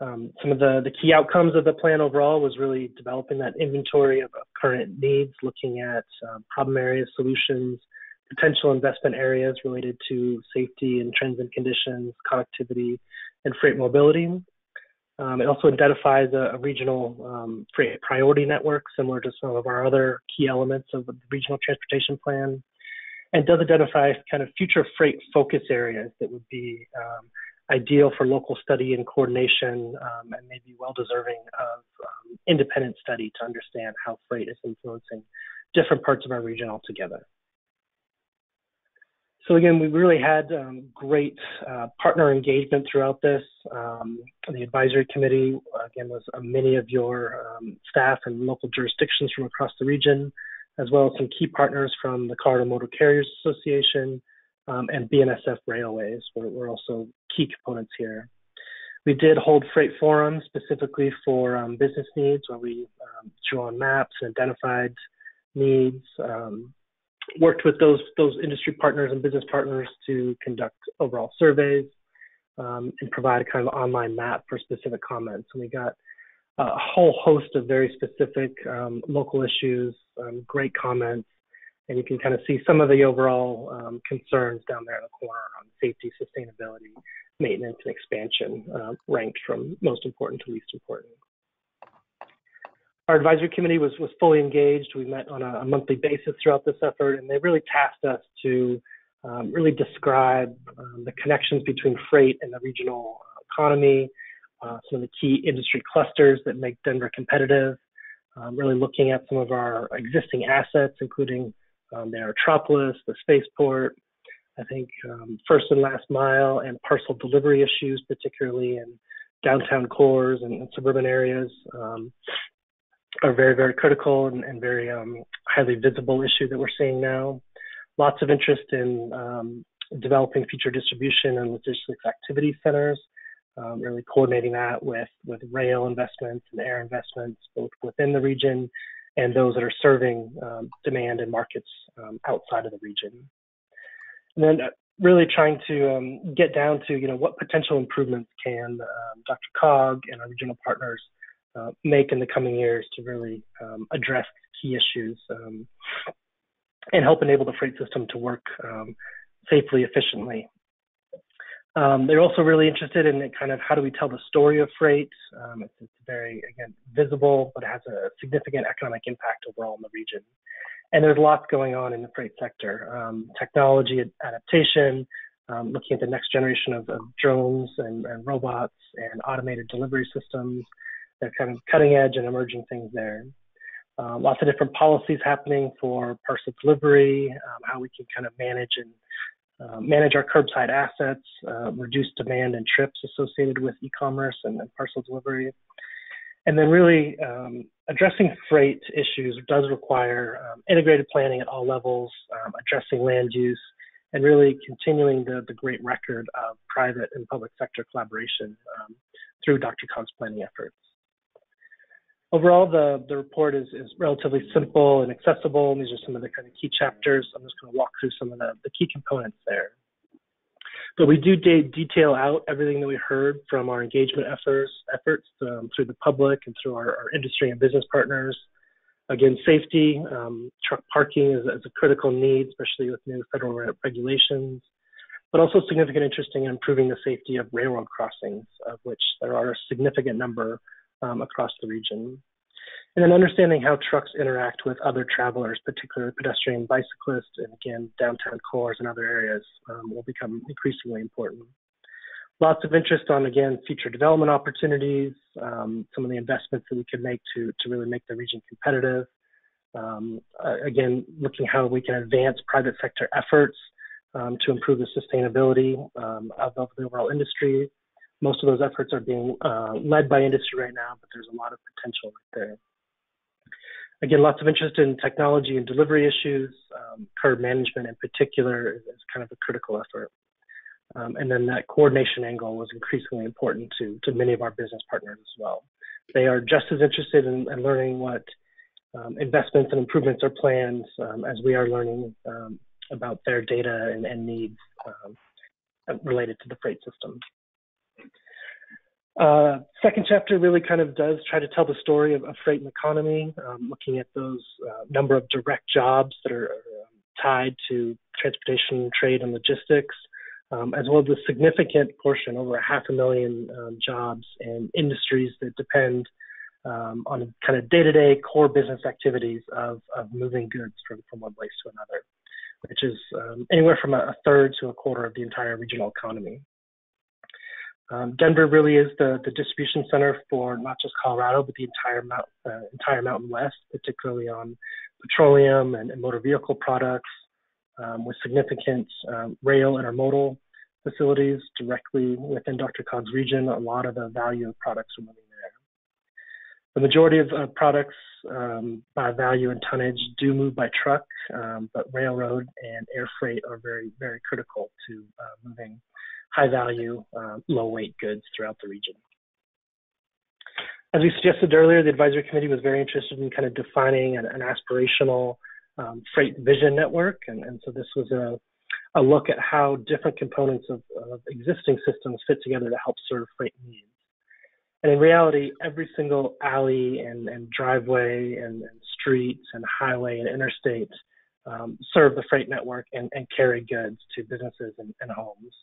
Um, some of the, the key outcomes of the plan overall was really developing that inventory of, of current needs, looking at um, problem areas, solutions, potential investment areas related to safety and trends and conditions, connectivity, and freight mobility, um, it also identifies a, a regional um, priority network, similar to some of our other key elements of the regional transportation plan, and does identify kind of future freight focus areas that would be um, ideal for local study and coordination, um, and maybe well deserving of um, independent study to understand how freight is influencing different parts of our region altogether. So again, we really had um, great uh, partner engagement throughout this. Um, the advisory committee, again, was uh, many of your um, staff and local jurisdictions from across the region, as well as some key partners from the Colorado Motor Carriers Association um, and BNSF Railways were, were, also key components here. We did hold freight forums specifically for um, business needs where we um, drew on maps and identified needs worked with those those industry partners and business partners to conduct overall surveys um, and provide a kind of online map for specific comments. And we got a whole host of very specific um, local issues, um, great comments, and you can kind of see some of the overall um, concerns down there in the corner on safety, sustainability, maintenance, and expansion, uh, ranked from most important to least important. Our advisory committee was, was fully engaged. We met on a, a monthly basis throughout this effort, and they really tasked us to um, really describe um, the connections between freight and the regional economy, uh, some of the key industry clusters that make Denver competitive, um, really looking at some of our existing assets, including um, the Aerotropolis, the spaceport, I think um, first and last mile and parcel delivery issues, particularly in downtown cores and, and suburban areas. Are very, very critical and, and very um, highly visible issue that we're seeing now. Lots of interest in um, developing future distribution and logistics activity centers, um, really coordinating that with, with rail investments and air investments, both within the region and those that are serving um, demand and markets um, outside of the region. And then uh, really trying to um, get down to, you know, what potential improvements can DRCOG and our regional partners uh, make in the coming years to really um, address key issues um, and help enable the freight system to work um, safely, efficiently. Um, they're also really interested in kind of how do we tell the story of freight. Um, it's, it's, very, again, visible, but it has a significant economic impact overall in the region. And there's lots going on in the freight sector. Um, technology adaptation, looking at the next generation of, of drones and, and robots and automated delivery systems, kind of cutting edge and emerging things there. Uh, lots of different policies happening for parcel delivery, um, how we can kind of manage and uh, manage our curbside assets, uh, reduce demand and trips associated with e-commerce and, and, parcel delivery. And then really um, addressing freight issues does require um, integrated planning at all levels, um, addressing land use, and really continuing the, the great record of private and public sector collaboration um, through DRCOG's planning efforts. Overall, the, the report is, is relatively simple and accessible, and these are some of the kind of key chapters. I'm just going to walk through some of the, the key components there. But we do de detail out everything that we heard from our engagement efforts, efforts um, through the public and through our, our, industry and business partners. Again, safety, um, truck parking is, is, a critical need, especially with new federal re regulations, but also significant interest in improving the safety of railroad crossings, of which there are a significant number um, across the region. And then understanding how trucks interact with other travelers, particularly pedestrian bicyclists, and again, downtown cores and other areas um, will become increasingly important. Lots of interest on, again, future development opportunities, um, some of the investments that we can make to, to really make the region competitive. Um, again, looking how we can advance private sector efforts um, to improve the sustainability um, of, of the overall industry, most of those efforts are being uh, led by industry right now, but there's a lot of potential right there. Again, lots of interest in technology and delivery issues. Um, curb management in particular is, kind of a critical effort. Um, and then that coordination angle was increasingly important to, to many of our business partners as well. They are just as interested in, in learning what um, investments and improvements are planned um, as we are learning um, about their data and, and needs um, related to the freight system. Uh, second chapter really kind of does try to tell the story of, of freight and economy, um, looking at those uh, number of direct jobs that are uh, tied to transportation, trade, and logistics, um, as well as a significant portion, over a half a million um, jobs in industries that depend um, on kind of day-to-day core business activities of, of moving goods from, from one place to another, which is um, anywhere from a, a third to a quarter of the entire regional economy. Um, Denver really is the, the distribution center for not just Colorado, but the entire, mount, uh, entire Mountain West, particularly on petroleum and, and, motor vehicle products. um, with significant um, rail and intermodal facilities directly within DRCOG's region. A lot of the value of products are moving there. The majority of uh, products um, by value and tonnage do move by truck, um, but railroad and air freight are very, very critical to uh, moving high value, uh, low weight goods throughout the region. As we suggested earlier, the advisory committee was very interested in kind of defining an, an aspirational um, freight vision network. And, and so this was a, a, look at how different components of, of, existing systems fit together to help serve freight needs. And in reality, every single alley and, and driveway and, and, streets and highway and interstate um, serve the freight network and, carry goods to businesses and, homes.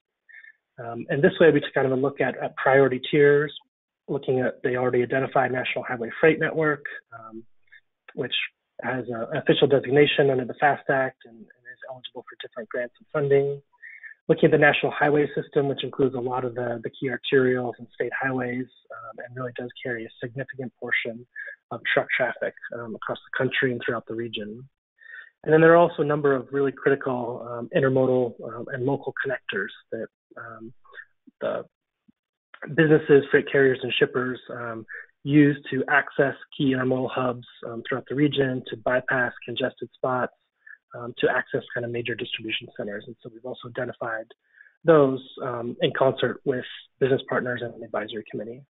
Um, and this way, we took kind of a look at, at priority tiers, looking at the already identified National Highway Freight Network, um, which has an official designation under the FAST Act and, and, is eligible for different grants and funding. Looking at the National Highway System, which includes a lot of the, the key arterials and state highways, um, and really does carry a significant portion of truck traffic um, across the country and throughout the region. And then there are also a number of really critical um, intermodal um, and local connectors that um, the businesses, freight carriers, and shippers um, use to access key intermodal hubs um, throughout the region, to bypass congested spots, to access kind of major distribution centers. And so we've also identified those in concert with business partners and the advisory committee.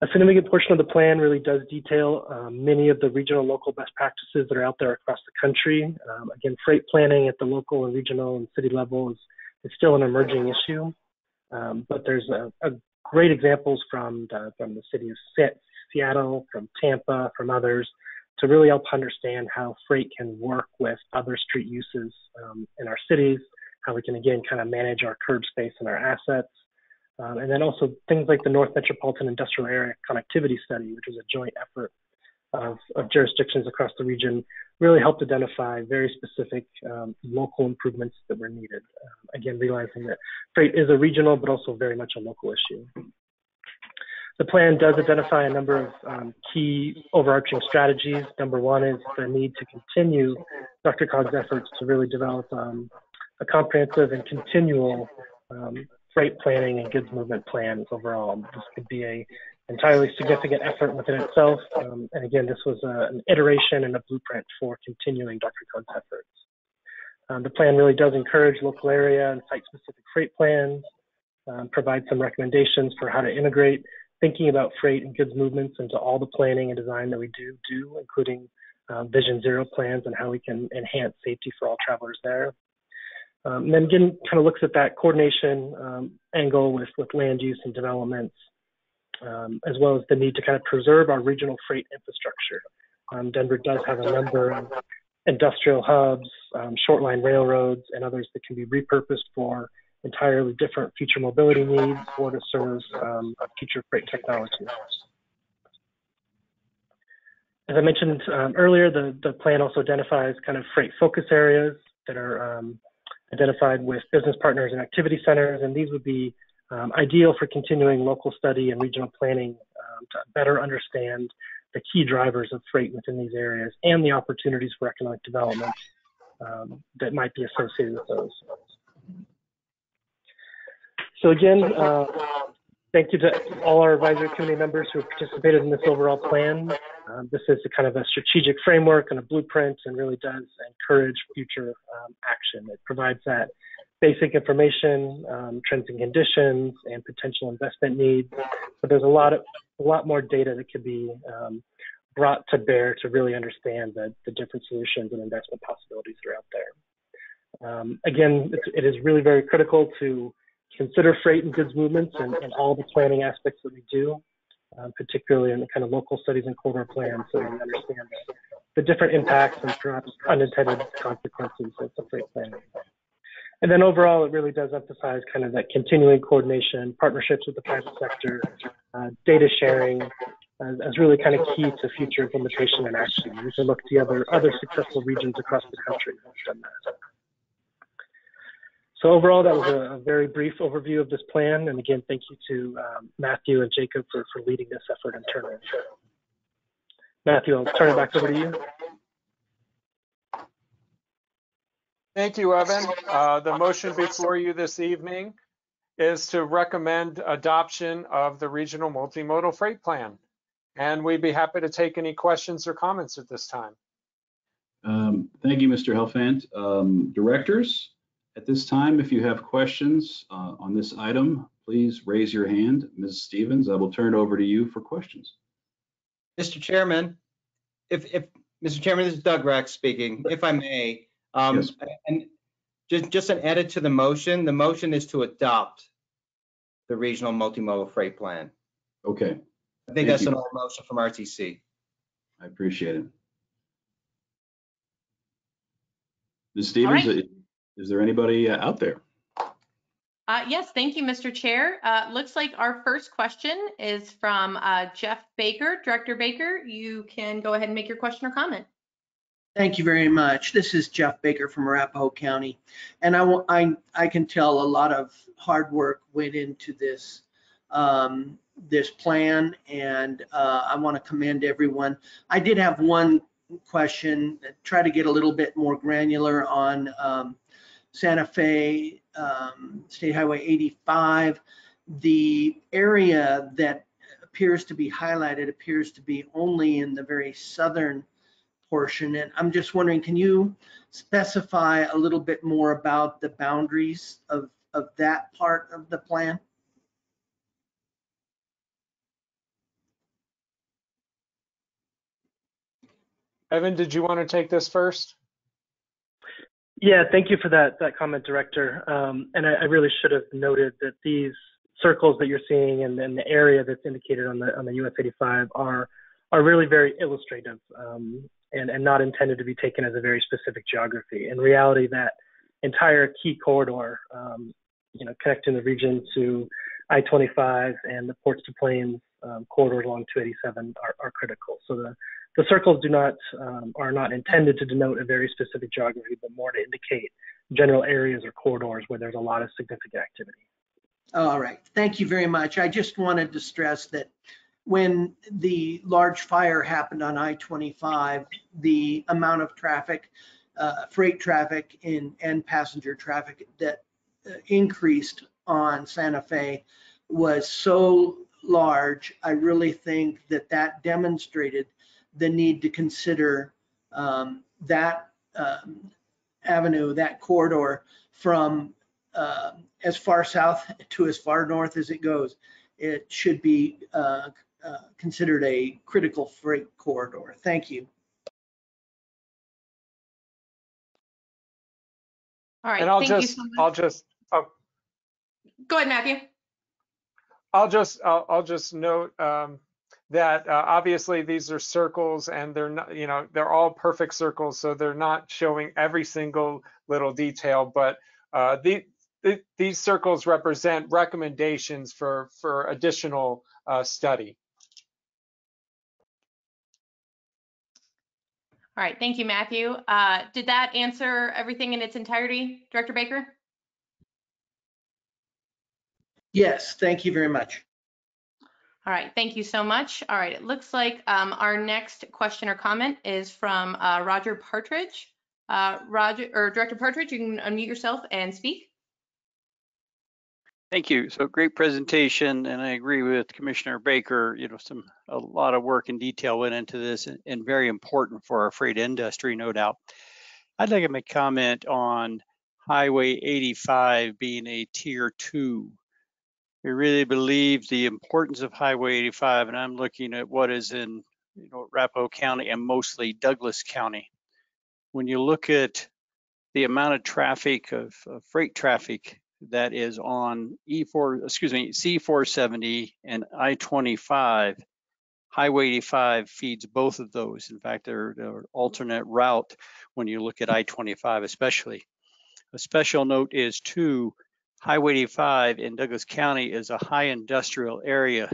A significant portion of the plan really does detail um, many of the regional local best practices that are out there across the country. Um, again, freight planning at the local and regional and city level is, is still an emerging issue. Um, but there's a, a, great examples from the, from the city of Seattle, from Tampa, from others, to really help understand how freight can work with other street uses um, in our cities, how we can again kind of manage our curb space and our assets, um, and then also things like the North Metropolitan Industrial Area Connectivity Study, which is a joint effort of, of jurisdictions across the region, really helped identify very specific um, local improvements that were needed. Um, again, realizing that freight is a regional but also very much a local issue. The plan does identify a number of um, key overarching strategies. Number one is the need to continue DRCOG's efforts to really develop um, a comprehensive and continual um, freight planning and goods movement plans overall. This could be a entirely significant effort within itself. Um, and again, this was a, an iteration and a blueprint for continuing Dr. DRCOG's efforts. Um, the plan really does encourage local area and site-specific freight plans, um, provide some recommendations for how to integrate thinking about freight and goods movements into all the planning and design that we do do, including um, Vision Zero plans and how we can enhance safety for all travelers there. Um, and then again, kind of looks at that coordination um, angle with, with land use and developments, um, as well as the need to kind of preserve our regional freight infrastructure. Um, Denver does have a number of industrial hubs, um, short line railroads, and others that can be repurposed for entirely different future mobility needs or to serve um, future freight technology. As I mentioned earlier, the, the plan also identifies kind of freight focus areas that are um, identified with business partners and activity centers, and these would be um, ideal for continuing local study and regional planning um, to better understand the key drivers of freight within these areas and the opportunities for economic development um, that might be associated with those. So again, uh, thank you to all our advisory committee members who have participated in this overall plan. Uh, this is a kind of a strategic framework and a blueprint and really does encourage future um, action. It provides that basic information, um, trends and conditions, and potential investment needs. But there's a lot of a lot more data that could be um, brought to bear to really understand the, the different solutions and investment possibilities that are out there. Um, again, it is really very critical to consider freight and goods movements and, and all the planning aspects that we do, um, particularly in the kind of local studies and corridor plans, so we understand the, different impacts and perhaps unintended consequences of the freight planning. And then overall, it really does emphasize kind of that continuing coordination, partnerships with the private sector, uh, data sharing, as, as, really kind of key to future implementation and action. We can look to other other successful regions across the country that have done that. So overall, that was a, a, very brief overview of this plan. And again, thank you to um, Matthew and Jacob for, for leading this effort internally. Matthew, I'll turn it back over to you. Thank you, Evan. Uh, The motion before you this evening is to recommend adoption of the regional multimodal freight plan. And we'd be happy to take any questions or comments at this time. Um, Thank you, Mr. Helfant. Um, Directors, at this time, if you have questions uh, on this item, please raise your hand. Ms. Stevens, I will turn it over to you for questions. Mr. Chairman, if, if, Mr. Chairman, this is Doug Rex speaking, if I may. um, Yes. And just, just an edit to the motion, the motion is to adopt the regional multimodal freight plan. Okay, I think Thank that's you. an old motion from RTC. I appreciate it. Ms. Stevens, right. Is there anybody uh, out there? Uh, yes, thank you, Mr. Chair. Uh, looks like our first question is from uh, Jeff Baker. Director Baker, you can go ahead and make your question or comment. Thank you very much. This is Jeff Baker from Arapahoe County. And I, I, I can tell a lot of hard work went into this, um, this plan and, uh, I want to commend everyone. I did have one question, try to get a little bit more granular on, um, Santa Fe, um, State Highway 85. The area that appears to be highlighted appears to be only in the very southern portion. And I'm just wondering, can you specify a little bit more about the boundaries of, of that part of the plan? Evan, did you want to take this first? Yeah, thank you for that that comment, Director. Um, and I, I really should have noted that these circles that you're seeing and, and the area that's indicated on the on the US 85 are are really very illustrative um, and and not intended to be taken as a very specific geography. In reality, that entire key corridor, um, you know, connecting the region to I-25 and the ports to plains um, corridors along 287 are, are critical. So the the circles do not um, are not intended to denote a very specific geography, but more to indicate general areas or corridors where there's a lot of significant activity. All right, thank you very much. I just wanted to stress that when the large fire happened on I-25, the amount of traffic, uh, freight traffic and passenger traffic that uh, increased on Santa Fe was so large, I really think that that demonstrated the need to consider um, that um, avenue, that corridor from uh, as far south to as far north as it goes. It should be uh, uh, considered a critical freight corridor. Thank you. All right, And I'll thank you just, so. I'll just, oh, Go ahead, Matthew. I'll just, I'll, I'll just note um, that uh, obviously these are circles and they're not, you know, they're all perfect circles, so they're not showing every single little detail, but uh, the, the, these circles represent recommendations for, for additional uh, study. All right, thank you, Matthew. Uh, Did that answer everything in its entirety, Director Baker? Yes, thank you very much. All right, thank you so much. All right, it looks like um, our next question or comment is from uh, Roger Partridge. Uh, Roger, or Director Partridge, you can unmute yourself and speak. Thank you. So great presentation, and I agree with Commissioner Baker. You know, some a lot of work and detail went into this, and, and very important for our freight industry, no doubt. I'd like to make comment on Highway 85 being a tier two. We really believe the importance of Highway 85, and I'm looking at what is in you know Arapahoe County and mostly Douglas County. When you look at the amount of traffic of, of freight traffic that is on E4, excuse me, C470 and I-25, Highway 85 feeds both of those. In fact, they're, they're alternate route when you look at I-25 especially. A special note is too, Highway 85 in Douglas County is a high industrial area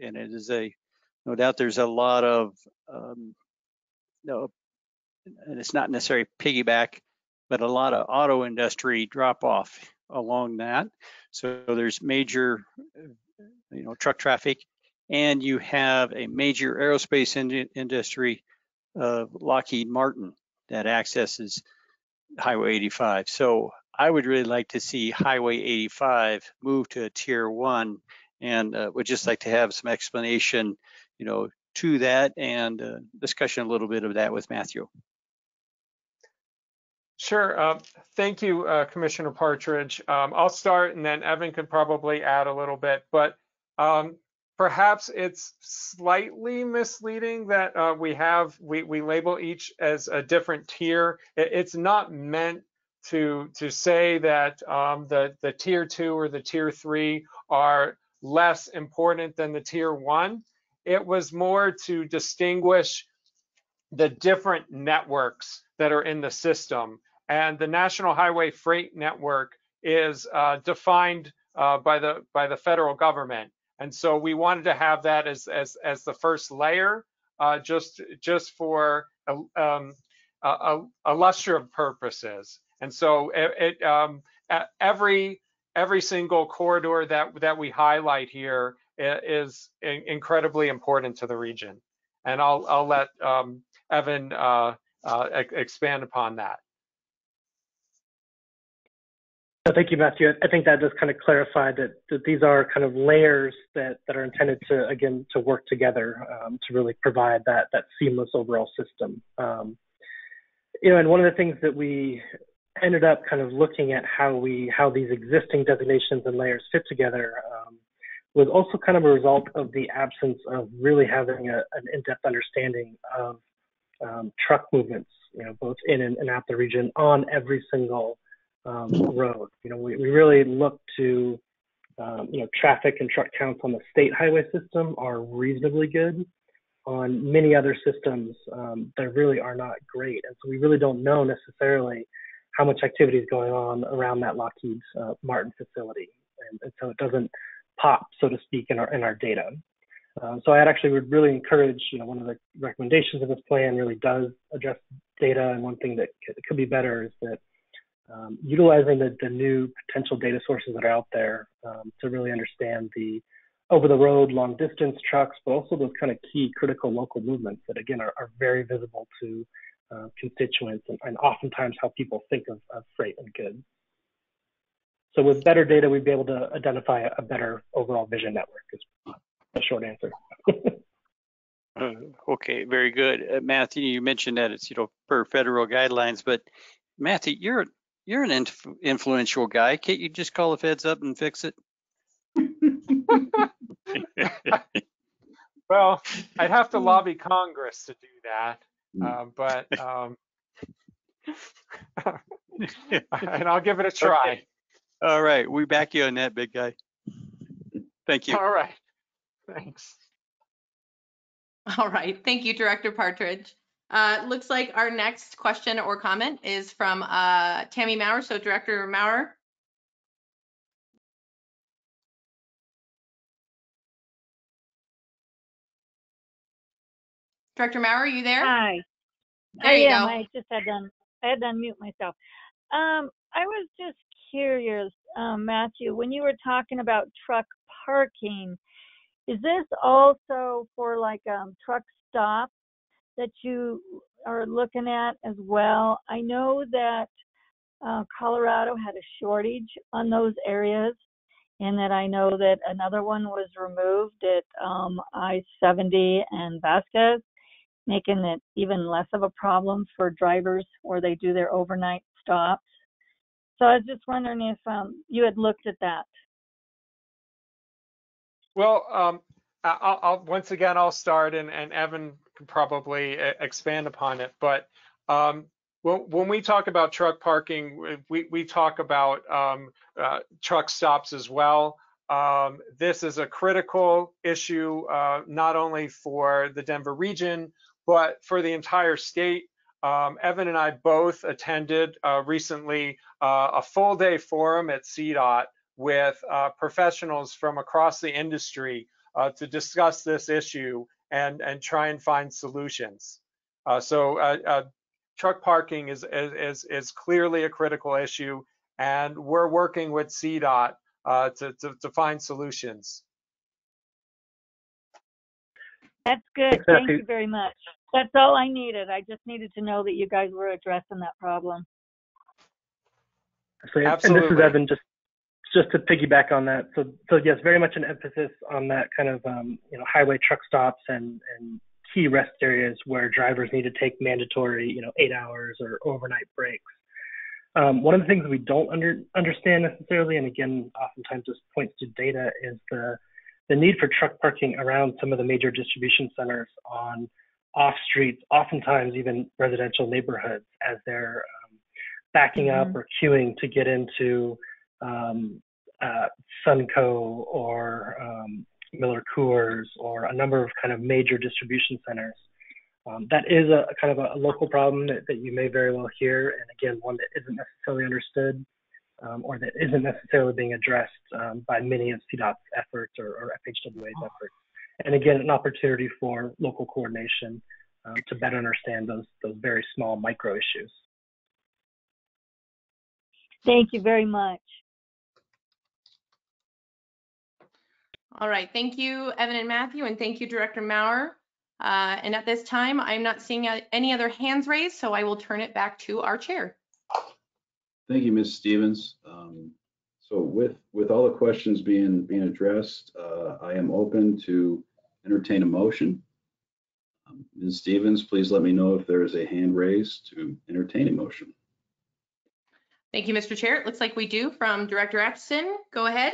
and it is a, no doubt there's a lot of, um, no, and it's not necessarily piggyback, but a lot of auto industry drop off along that. So there's major, you know, truck traffic, and you have a major aerospace in industry of Lockheed Martin that accesses Highway 85. So I would really like to see Highway 85 move to a tier one and uh, would just like to have some explanation, you know, to that and uh, discussion a little bit of that with Matthew. Sure. Uh, thank you, uh, Commissioner Partridge. Um, I'll start and then Evan could probably add a little bit, but um, perhaps it's slightly misleading that uh, we have, we, we label each as a different tier. It, it's not meant to, to say that um, the, the tier two or the tier three are less important than the tier one. It was more to distinguish the different networks that are in the system. And the National Highway Freight Network is uh, defined uh, by the by the federal government. And so we wanted to have that as as as the first layer, uh, just just for a um, illustrative purposes. And so it, it um, every every single corridor that that we highlight here is incredibly important to the region. And I'll I'll let um, Evan uh, uh, expand upon that. Thank you, Matthew. I think that does kind of clarify that, that these are kind of layers that, that are intended to, again, to work together um, to really provide that, that seamless overall system. Um, you know, and one of the things that we ended up kind of looking at how we, how these existing designations and layers fit together um, was also kind of a result of the absence of really having a, an in-depth understanding of um, truck movements, you know, both in and, and out the region on every single um, road. You know, we, we really look to, um, you know, traffic and truck counts on the state highway system are reasonably good. On many other systems, um, they really are not great. And so we really don't know necessarily how much activity is going on around that Lockheed uh, Martin facility. And, and, so it doesn't pop, so to speak, in our, in our data. Um, so I actually would really encourage, you know, one of the recommendations of this plan really does address data. And one thing that could be better is that um, utilizing the, the new potential data sources that are out there um, to really understand the over the road long distance trucks, but also those kind of key critical local movements that again are, are very visible to uh, constituents and, and, oftentimes how people think of, of, freight and goods. So with better data, we'd be able to identify a, a better overall vision network is a short answer. uh, okay, very good. Uh, Matthew, you mentioned that it's, you know, per federal guidelines, but Matthew, you're you're an inf influential guy. Can't you just call the feds up and fix it? well, I'd have to lobby Congress to do that, uh, but um, and I'll give it a try. Okay. All right, we back you on that, big guy. Thank you. All right, thanks. All right, thank you, Director Partridge. Uh, looks like our next question or comment is from uh, Tammy Maurer. So Director Maurer. Director Maurer, are you there? Hi. There I you am. go. I just had to, I had to unmute myself. Um, I was just curious, um, Matthew, when you were talking about truck parking, is this also for like um, truck stops that you are looking at as well? I know that uh, Colorado had a shortage on those areas, and that I know that another one was removed at um, I-70 and Vasquez, making it even less of a problem for drivers where they do their overnight stops. So I was just wondering if um, you had looked at that. Well, um, I'll, I'll, once again, I'll start and, and Evan can probably expand upon it. But um, when, when, we talk about truck parking, we, we talk about um, uh, truck stops as well. Um, this is a critical issue, uh, not only for the Denver region, but for the entire state. Um, Evan and I both attended uh, recently uh, a full day forum at CDOT with uh, professionals from across the industry uh, to discuss this issue and, and try and find solutions. Uh, so uh, truck parking is, is, is clearly a critical issue and we're working with CDOT to, to, to find solutions. That's good. Thank you very much. That's all I needed. I just needed to know that you guys were addressing that problem. So, and this is Evan, just just to piggyback on that. So, so yes, very much an emphasis on that kind of um, you know highway truck stops and and key rest areas where drivers need to take mandatory you know eight hours or overnight breaks. Um, one of the things we don't under, understand necessarily, and again, oftentimes this points to data, is the the need for truck parking around some of the major distribution centers on off streets, oftentimes even residential neighborhoods, as they're um, backing up or queuing to get into um, uh, Suncor or um, Miller Coors or a number of kind of major distribution centers. Um, that is a, a kind of a, a local problem that, that you may very well hear, and again, one that isn't necessarily understood um, or that isn't necessarily being addressed um, by many of CDOT's efforts or, or FHWA's efforts. And again, an opportunity for local coordination um, to better understand those those very small micro issues. Thank you very much. All right, thank you, Evan and Matthew, and thank you, Director Maurer. Uh, And at this time, I'm not seeing uh, any other hands raised, so I will turn it back to our chair. Thank you, Ms. Stevens. Um, So with, with all the questions being, being addressed, uh, I am open to entertain a motion. Um, Ms. Stevens, please let me know if there is a hand raised to entertain a motion. Thank you, Mr. Chair. It looks like we do from Director Atchison. Go ahead.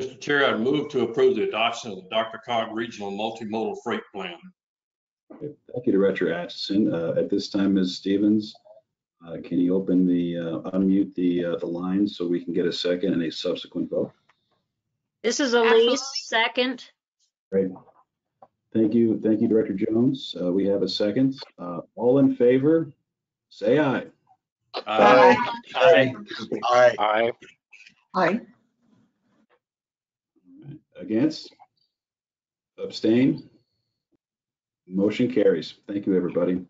Mr. Chair, I move to approve the adoption of the DRCOG Regional Multimodal Freight Plan. Thank you, Director Atchison. Uh, At this time, Ms. Stevens, uh, can you open the, uh, unmute the, uh, the line so we can get a second and a subsequent vote? This is Elise, second. Great. Thank you, thank you, Director Jones. Uh, We have a second. Uh, All in favor, say aye. Aye. Aye. Aye. Aye. Aye. Against? Abstain? Motion carries. Thank you, everybody.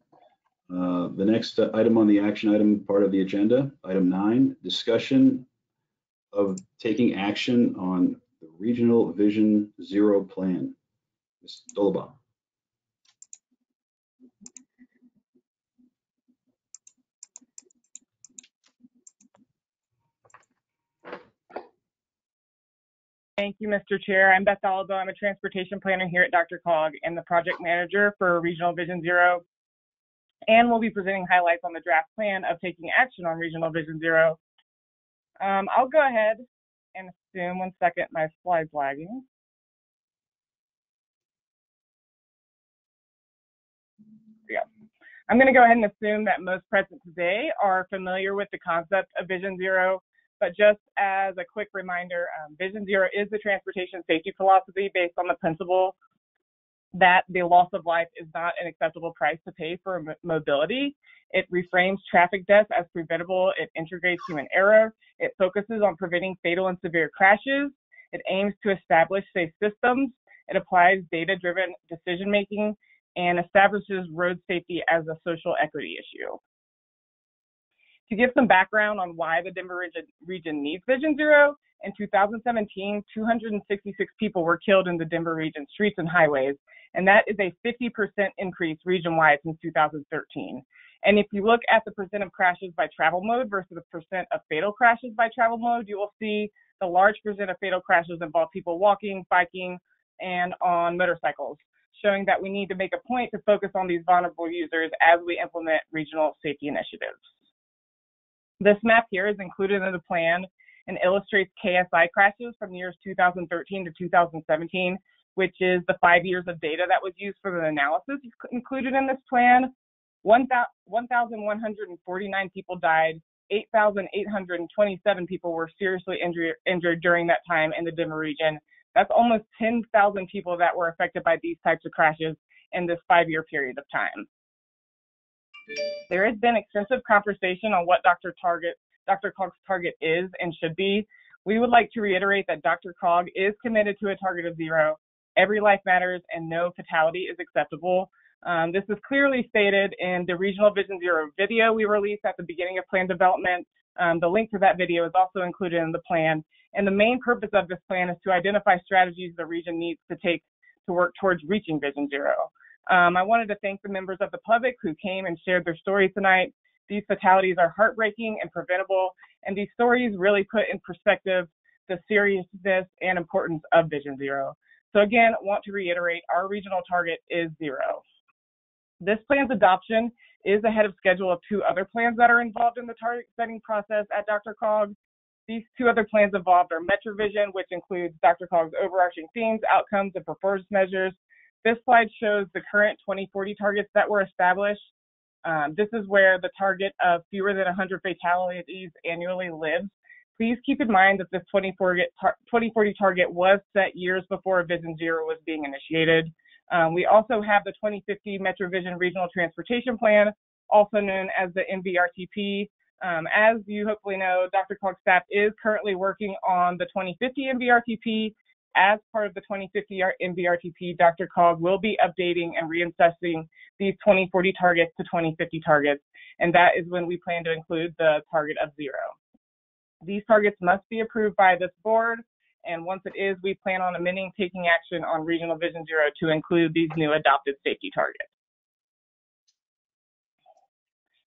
Uh, The next item on the action item part of the agenda, item nine, discussion of taking action on the Regional Vision Zero Plan. Ms. Doliboa. Thank you, Mr. Chair. I'm Beth Aldo. I'm a transportation planner here at DRCOG and the project manager for Regional Vision Zero. And we'll be presenting highlights on the draft plan of taking action on Regional Vision Zero. Um, I'll go ahead and assume, one second, my slide's lagging. Yeah. I'm going to go ahead and assume that most present today are familiar with the concept of Vision Zero but just as a quick reminder, um, Vision Zero is the transportation safety philosophy based on the principle that the loss of life is not an acceptable price to pay for m- mobility. It reframes traffic deaths as preventable. It integrates human error. It focuses on preventing fatal and severe crashes. It aims to establish safe systems. It applies data driven decision making and establishes road safety as a social equity issue. To give some background on why the Denver region, region needs Vision Zero, in 2017, 266 people were killed in the Denver region streets and highways, and that is a 50% increase region-wide since 2013. And if you look at the percent of crashes by travel mode versus the percent of fatal crashes by travel mode, you will see the large percent of fatal crashes involve people walking, biking, and on motorcycles, showing that we need to make a point to focus on these vulnerable users as we implement regional safety initiatives. This map here is included in the plan and illustrates KSI crashes from the years 2013 to 2017, which is the five years of data that was used for the analysis included in this plan. 1,149 people died, 8,827 people were seriously injured, injured during that time in the Denver region. That's almost 10,000 people that were affected by these types of crashes in this five year period of time. There has been extensive conversation on what Dr. Target, DRCOG's target is and should be. We would like to reiterate that Dr. Cog is committed to a target of zero. Every life matters and no fatality is acceptable. Um, this is clearly stated in the Regional Vision Zero video we released at the beginning of plan development. Um, the link to that video is also included in the plan. And the main purpose of this plan is to identify strategies the region needs to take to work towards reaching Vision Zero. Um, I wanted to thank the members of the public who came and shared their stories tonight. These fatalities are heartbreaking and preventable, And these stories really put in perspective the seriousness and importance of Vision Zero. So again, want to reiterate, our regional target is zero. This plan's adoption is ahead of schedule of two other plans that are involved in the target setting process at DRCOG. These two other plans involved are MetroVision, which includes DRCOG's overarching themes, outcomes, and performance measures. This slide shows the current 2040 targets that were established. Um, this is where the target of fewer than 100 fatalities annually lives. Please keep in mind that this 2040, target was set years before Vision Zero was being initiated. Um, we also have the 2050 MetroVision Regional Transportation Plan, also known as the MVRTP. Um, as you hopefully know, DRCOG staff is currently working on the 2050 MVRTP. As part of the 2050 MVRTP, DRCOG will be updating and reassessing these 2040 targets to 2050 targets, and that is when we plan to include the target of zero. These targets must be approved by this board, and once it is, we plan on amending taking action on Regional Vision Zero to include these new adopted safety targets.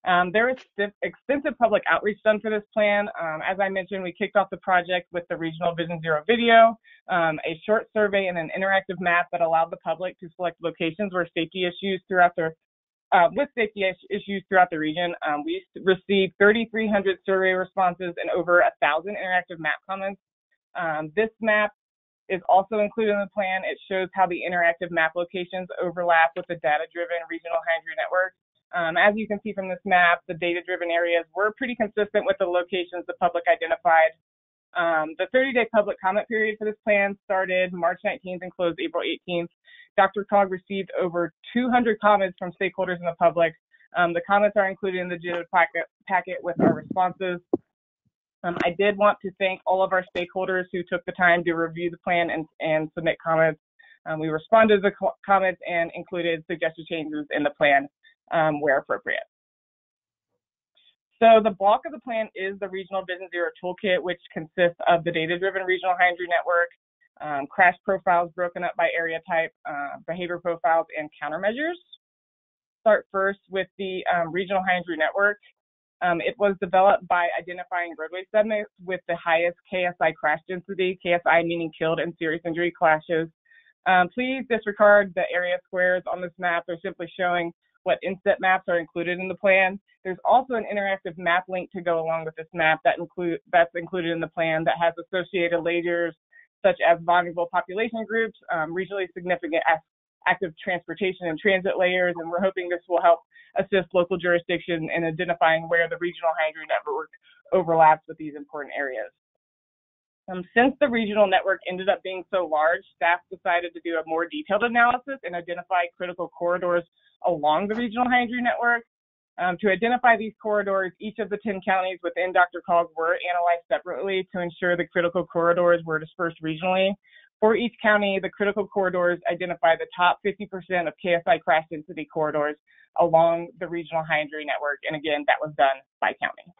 Um, there is extensive public outreach done for this plan. Um, as I mentioned, we kicked off the project with the Regional Vision Zero video, um, a short survey, and an interactive map that allowed the public to select locations where safety issues throughout uh, with safety issues throughout the region. Um, we received 3,300 survey responses and over a thousand interactive map comments. Um, this map is also included in the plan. It shows how the interactive map locations overlap with the data-driven regional high injury network. Um, as you can see from this map, the data-driven areas were pretty consistent with the locations the public identified. Um, the 30-day public comment period for this plan started March 19th and closed April 18th. DRCOG received over 200 comments from stakeholders and the public. Um, the comments are included in the JIT packet, packet with our responses. Um, I did want to thank all of our stakeholders who took the time to review the plan and, and submit comments. Um, we responded to the comments and included suggested changes in the plan um, where appropriate. So the bulk of the plan is the Regional Vision Zero Toolkit, which consists of the data-driven regional injury network, um, crash profiles broken up by area type, uh, behavior profiles, and countermeasures. Start first with the um, regional injury network. Um, it was developed by identifying roadway segments with the highest KSI crash density, KSI meaning killed and serious injury clashes. Um, please disregard the area squares on this map. They're simply showing what inset maps are included in the plan. There's also an interactive map link to go along with this map that include that's included in the plan that has associated layers such as vulnerable population groups, um, regionally significant active transportation and transit layers, and we're hoping this will help assist local jurisdiction in identifying where the regional injury network overlaps with these important areas. Um, since the regional network ended up being so large, staff decided to do a more detailed analysis and identify critical corridors along the regional high injury network. Um, to identify these corridors, each of the 10 counties within DRCOG were analyzed separately to ensure the critical corridors were dispersed regionally. For each county, the critical corridors identify the top 50% of KSI crash density corridors along the regional high injury network. And again, that was done by county.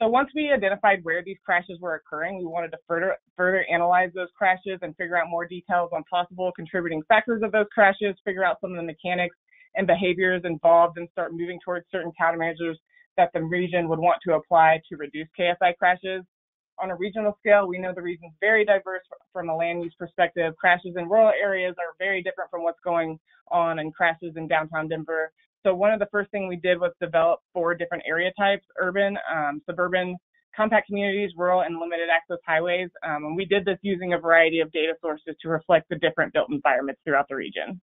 So once we identified where these crashes were occurring, we wanted to further further analyze those crashes and figure out more details on possible contributing factors of those crashes, figure out some of the mechanics and behaviors involved, and start moving towards certain countermeasures that the region would want to apply to reduce KSI crashes. On a regional scale, we know the region is very diverse from a land use perspective. Crashes in rural areas are very different from what's going on in crashes in downtown Denver. So one of the first things we did was develop four different area types, urban, um, suburban, compact communities, rural, and limited access highways. Um, and we did this using a variety of data sources to reflect the different built environments throughout the region.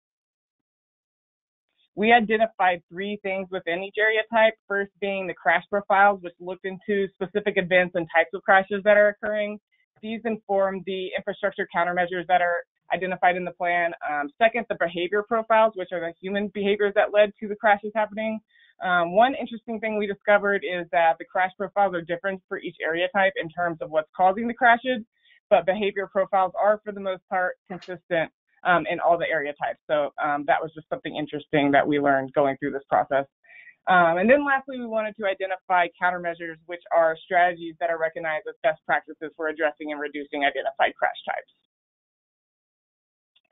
We identified three things within each area type. First being the crash profiles, which looked into specific events and types of crashes that are occurring. These inform the infrastructure countermeasures that are identified in the plan. Um, second, the behavior profiles, which are the human behaviors that led to the crashes happening. Um, one interesting thing we discovered is that the crash profiles are different for each area type in terms of what's causing the crashes, but behavior profiles are, for the most part, consistent um, in all the area types. So um, that was just something interesting that we learned going through this process. Um, and then lastly, we wanted to identify countermeasures, which are strategies that are recognized as best practices for addressing and reducing identified crash types.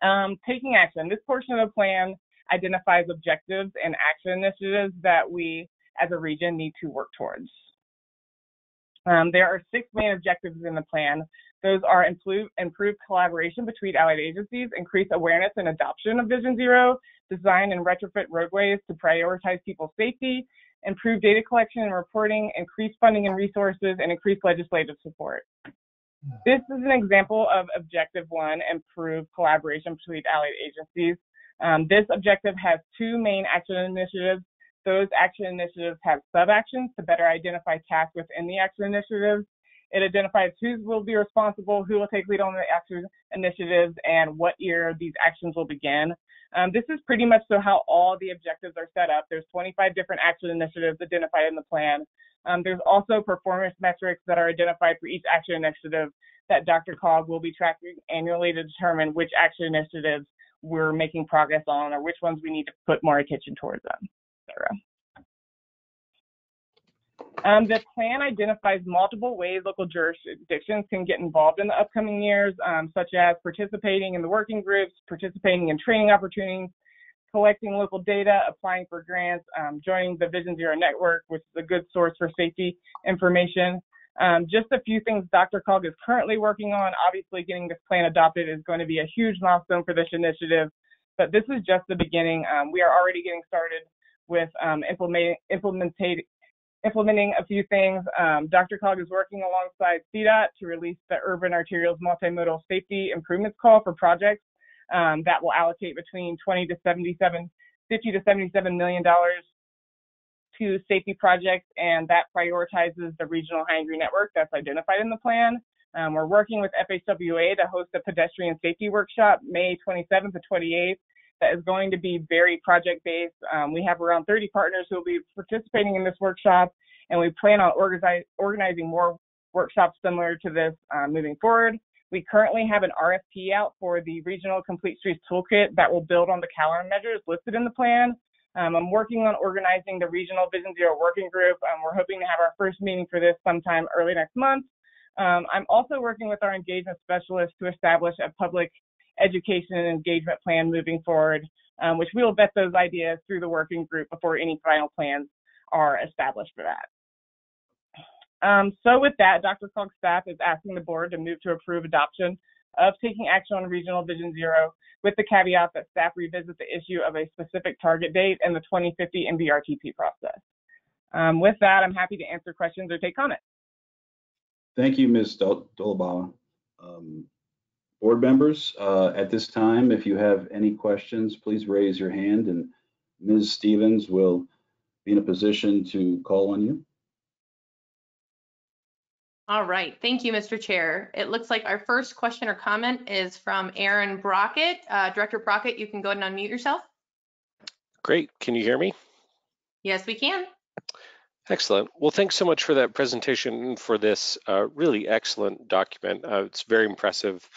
Um, taking action. This portion of the plan identifies objectives and action initiatives that we as a region need to work towards. Um, there are six main objectives in the plan. Those are improve, improve collaboration between allied agencies, increase awareness and adoption of Vision Zero, design and retrofit roadways to prioritize people's safety, improve data collection and reporting, increase funding and resources, and increase legislative support. This is an example of objective one, improve collaboration between allied agencies. Um, this objective has two main action initiatives. Those action initiatives have sub-actions to better identify tasks within the action initiatives. It identifies who will be responsible, who will take lead on the action initiatives, and what year these actions will begin. Um, this is pretty much so how all the objectives are set up. There's 25 different action initiatives identified in the plan. Um, there's also performance metrics that are identified for each action initiative that DRCOG will be tracking annually to determine which action initiatives we're making progress on or which ones we need to put more attention towards them, et cetera. Um, the plan identifies multiple ways local jurisdictions can get involved in the upcoming years, um, such as participating in the working groups, participating in training opportunities, collecting local data, applying for grants, um, joining the Vision Zero Network, which is a good source for safety information. Um, just a few things DRCOG is currently working on. Obviously, getting this plan adopted is going to be a huge milestone for this initiative, but this is just the beginning. Um, we are already getting started with um, implementing, implementing a few things. Um, DRCOG is working alongside CDOT to release the Urban Arterials Multimodal Safety Improvements Call for projects um, that will allocate between 20 to 77, 50 to 77 million dollars to safety projects, and that prioritizes the regional high-injury network that's identified in the plan. Um, we're working with FHWA to host a pedestrian safety workshop May 27th to 28th that is going to be very project-based. Um, we have around 30 partners who will be participating in this workshop, and we plan on organize, organizing more workshops similar to this uh, moving forward. We currently have an RFP out for the Regional Complete Streets Toolkit that will build on the countermeasures listed in the plan. Um, I'm working on organizing the Regional Vision Zero Working Group. Um, we're hoping to have our first meeting for this sometime early next month. Um, I'm also working with our engagement specialist to establish a public education and engagement plan moving forward, um, which we will vet those ideas through the working group before any final plans are established for that. Um, so with that, Dr. DRCOG staff is asking the board to move to approve adoption of taking action on Regional Vision Zero with the caveat that staff revisit the issue of a specific target date in the 2050 MVRTP process. Um, with that, I'm happy to answer questions or take comments. Thank you, Ms. Dol- Doliboa. Um, board members, uh, at this time, if you have any questions, please raise your hand and Ms. Stevens will be in a position to call on you. All right, thank you, Mr. Chair. It looks like our first question or comment is from Aaron Brockett. Uh, Director Brockett, you can go ahead and unmute yourself. Great, can you hear me? Yes, we can. Excellent. Well, thanks so much for that presentation and for this uh, really excellent document. Uh, it's very impressive,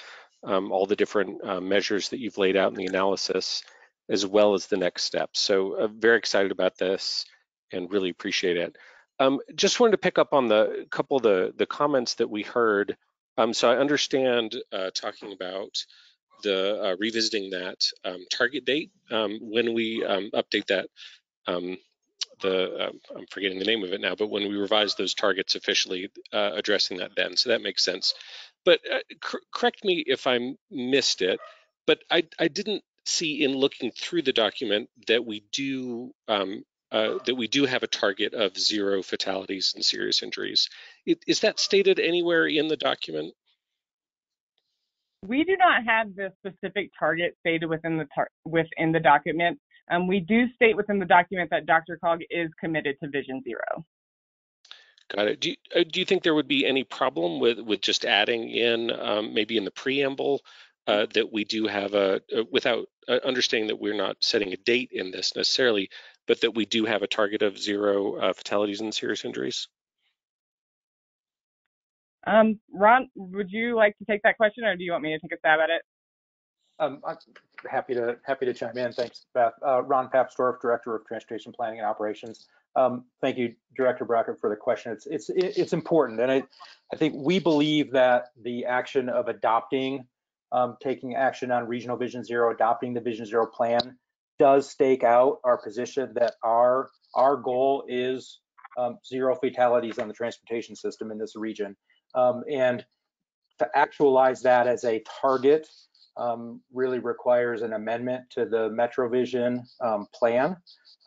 um, all the different uh, measures that you've laid out in the analysis, as well as the next steps. So uh, very excited about this and really appreciate it. Um, just wanted to pick up on the couple of the, the comments that we heard. Um, so I understand uh, talking about the uh, revisiting that um, target date um, when we um, update that. Um, the I'm forgetting the name of it now, but when we revise those targets officially, uh, addressing that then. So that makes sense. But uh, cor correct me if I missed it, but I, I didn't see in looking through the document that we do um, uh, that we do have a target of zero fatalities and serious injuries. It, is that stated anywhere in the document? We do not have the specific target stated within the within the document. Um, we do state within the document that DRCOG is committed to Vision Zero. Got it. Do you, uh, do you think there would be any problem with with just adding in um, maybe in the preamble uh, that we do have a, uh, without uh, understanding that we're not setting a date in this necessarily, but that we do have a target of zero uh, fatalities and serious injuries? Um, Ron, would you like to take that question, or do you want me to take a stab at it? Um, I'm happy to happy to chime in. Thanks, Beth. Uh, Ron Papsdorf, Director of Transportation Planning and Operations. Um, thank you, Director Brockett, for the question. It's it's it's important, and I I think we believe that the action of adopting, um, taking action on Regional Vision Zero, adopting the Vision Zero plan, does stake out our position that our our goal is um, zero fatalities on the transportation system in this region. Um, and to actualize that as a target um, really requires an amendment to the MetroVision um, plan,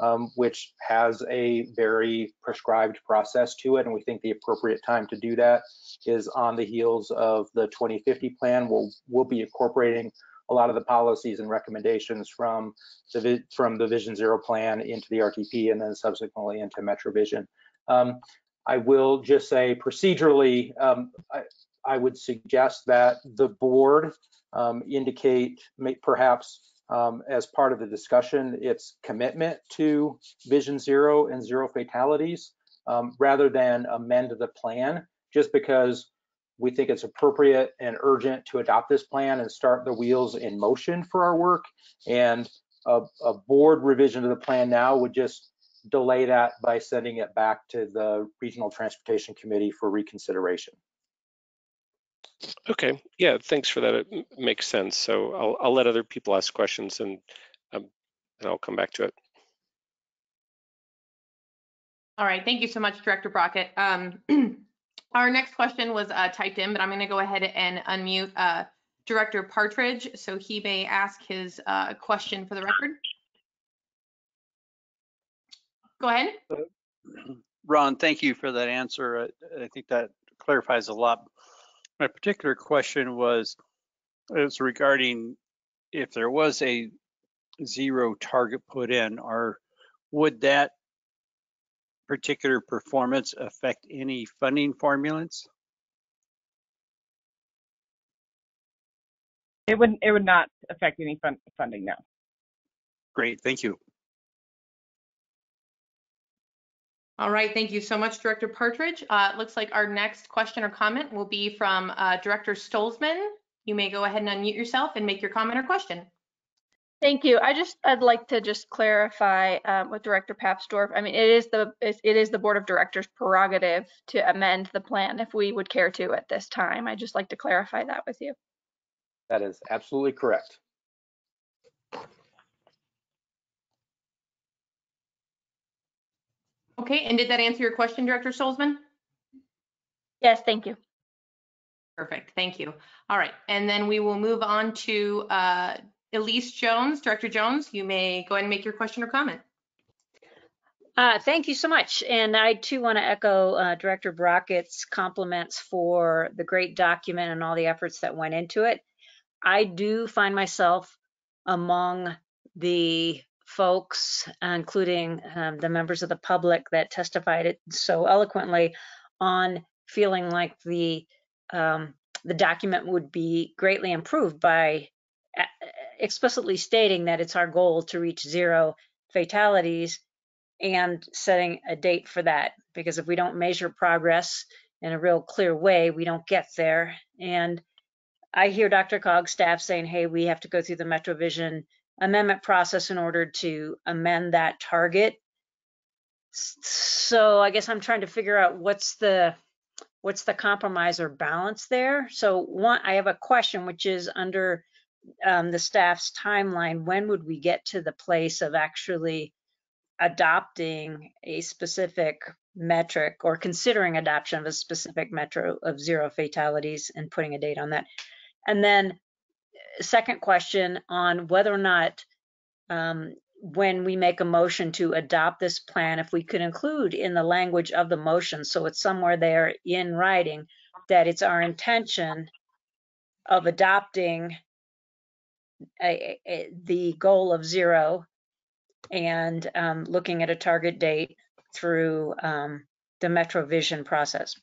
um, which has a very prescribed process to it. And we think the appropriate time to do that is on the heels of the 2050 plan. We'll, we'll be incorporating a lot of the policies and recommendations from the, from the Vision Zero plan into the RTP and then subsequently into MetroVision. Um, I will just say procedurally, um, I, I would suggest that the board um, indicate perhaps um, as part of the discussion its commitment to Vision Zero and zero fatalities um, rather than amend the plan just because we think it's appropriate and urgent to adopt this plan and start the wheels in motion for our work. And a, a board revision to the plan now would just delay that by sending it back to the Regional Transportation Committee for reconsideration. Okay, yeah, thanks for that. It makes sense. So I'll, I'll let other people ask questions and, um, and I'll come back to it. All right, thank you so much, Director Brockett. Um, Our next question was uh, typed in, but I'm going to go ahead and unmute uh, Director Partridge so he may ask his uh, question for the record. Go ahead. Ron, thank you for that answer. I, I think that clarifies a lot. My particular question was is regarding if there was a zero target put in, or would that particular performance affect any funding formulas? It would, it would not affect any fun, funding, no. Great, thank you. All right, thank you so much, Director Partridge. Uh, it looks like our next question or comment will be from uh, Director Stolzman. You may go ahead and unmute yourself and make your comment or question. Thank you. I just, I'd like to just clarify um, with Director Papsdorf. I mean, it is the, it it is the Board of Directors prerogative to amend the plan if we would care to at this time. I'd just like to clarify that with you. That is absolutely correct. Okay, and did that answer your question, Director Stolzman? Yes, thank you. Perfect, thank you. All right, and then we will move on to uh, Elise Jones. Director Jones, you may go ahead and make your question or comment. Uh, thank you so much. And I too want to echo uh, Director Brockett's compliments for the great document and all the efforts that went into it. I do find myself among the folks, including um, the members of the public that testified so eloquently on feeling like the um, the document would be greatly improved by uh, explicitly stating that it's our goal to reach zero fatalities and setting a date for that. Because if we don't measure progress in a real clear way, we don't get there. And I hear DRCOG's staff saying, hey, we have to go through the MetroVision amendment process in order to amend that target. So I guess I'm trying to figure out what's the what's the compromise or balance there. So one, I have a question, which is under um, the staff's timeline. When would we get to the place of actually adopting a specific metric or considering adoption of a specific metro of zero fatalities and putting a date on that? And then second question on whether or not um, when we make a motion to adopt this plan, if we could include in the language of the motion, so it's somewhere there in writing, that it's our intention of adopting a, a, the goal of zero and um, looking at a target date through um, the MetroVision process.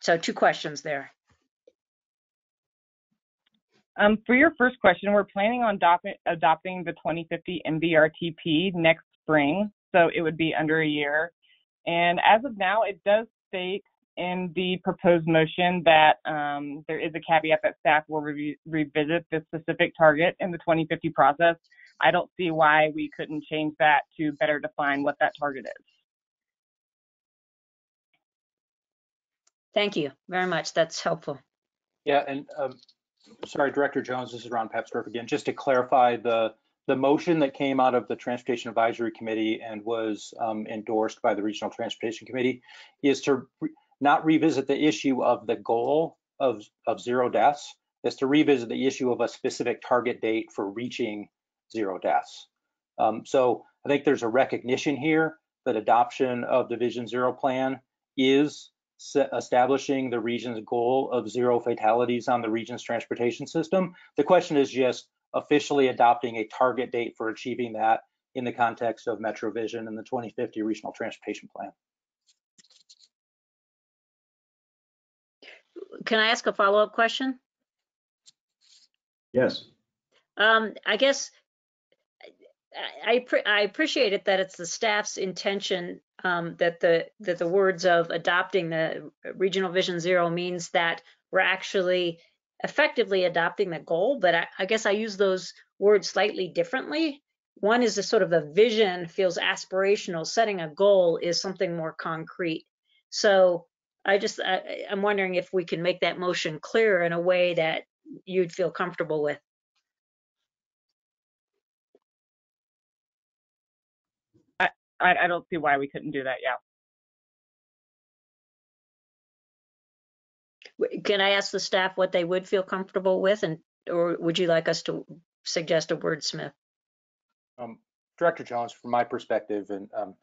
So two questions there. Um, for your first question, we're planning on adopting, adopting the 2050 MVRTP next spring, so it would be under a year. And as of now, it does state in the proposed motion that um, there is a caveat that staff will re revisit this specific target in the 2050 process. I don't see why we couldn't change that to better define what that target is. Thank you very much. That's helpful. Yeah, and um, sorry, Director Jones, this is Ron Papsdorf again. Just to clarify, the the motion that came out of the Transportation Advisory Committee and was um, endorsed by the Regional Transportation Committee is to re- not revisit the issue of the goal of, of zero deaths, is to revisit the issue of a specific target date for reaching zero deaths. Um, so I think there's a recognition here that adoption of the Vision Zero plan is establishing the region's goal of zero fatalities on the region's transportation system. The question is just officially adopting a target date for achieving that in the context of MetroVision and the 2050 Regional Transportation Plan. Can I ask a follow-up question? Yes. Um, I guess I, I I appreciate it that it's the staff's intention um, that the that the words of adopting the regional vision zero means that we're actually effectively adopting the goal. But I, I guess I use those words slightly differently. One is a sort of a vision feels aspirational. Setting a goal is something more concrete. So I just I, I'm wondering if we can make that motion clear in a way that you'd feel comfortable with. I, I don't see why we couldn't do that. Yeah. W- Can I ask the staff what they would feel comfortable with and, or would you like us to suggest a wordsmith? Um, Director Jones, from my perspective, and um,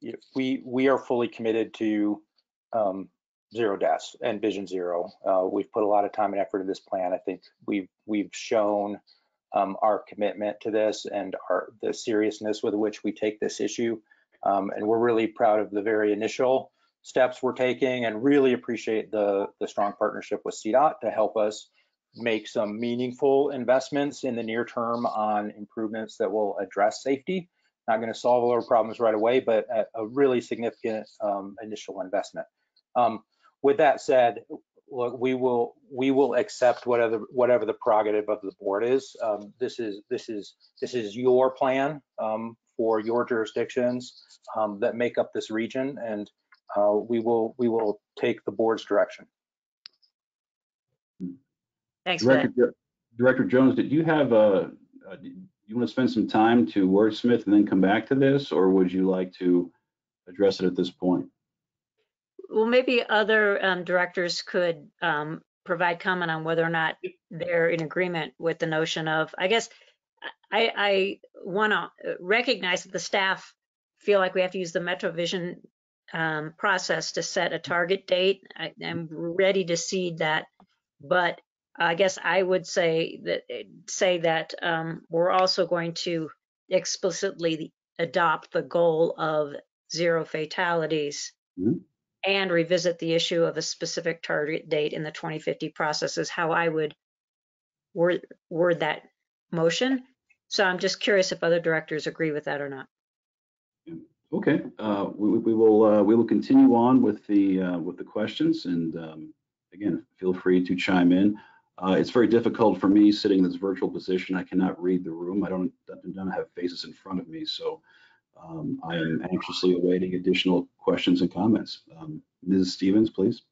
you- we we are fully committed to um, zero deaths and Vision Zero. Uh, we've put a lot of time and effort into this plan. I think we've we've shown um, our commitment to this and our the seriousness with which we take this issue. Um, and we're really proud of the very initial steps we're taking and really appreciate the the strong partnership with CDOT to help us make some meaningful investments in the near term on improvements that will address safety. Not going to solve all our problems right away, but a, a really significant um, initial investment. Um, with that said, look, we will we will accept whatever whatever the prerogative of the board is. Um, this is this is this is your plan um, for your jurisdictions um, that make up this region, and uh, we will we will take the board's direction. Thanks Director. Jo- Director Jones, did you have a, a- you want to spend some time to wordsmith and then come back to this, or would you like to address it at this point? Well, maybe other um, directors could um, provide comment on whether or not they're in agreement with the notion of, I guess, I, I want to recognize that the staff feel like we have to use the MetroVision um, process to set a target date. I, I'm ready to see that, but I guess I would say that say that um, we're also going to explicitly adopt the goal of zero fatalities Mhm. And revisit the issue of a specific target date in the 2050 process is how I would word, word that motion. So I'm just curious if other directors agree with that or not. Okay, uh, we, we will, uh, we will continue on with the, uh, with the questions and, um, again, feel free to chime in. Uh, it's very difficult for me sitting in this virtual position. I cannot read the room. I don't, don't have faces in front of me, so, um, I am anxiously awaiting additional questions and comments. Um, Ms. Stevens, please.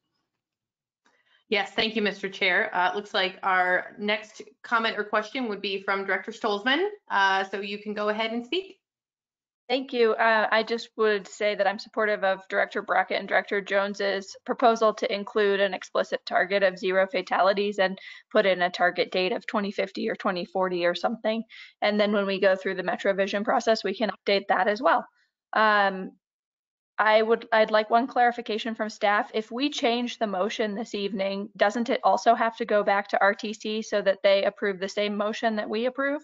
Yes, thank you, Mr. Chair. Uh, it looks like our next comment or question would be from Director Stolzman. Uh, so you can go ahead and speak. Thank you. Uh, I just would say that I'm supportive of Director Brockett and Director Jones's proposal to include an explicit target of zero fatalities and put in a target date of 2050 or 2040 or something. And then when we go through the MetroVision process, we can update that as well. Um, I would, I'd like one clarification from staff. If we change the motion this evening, doesn't it also have to go back to RTC so that they approve the same motion that we approve?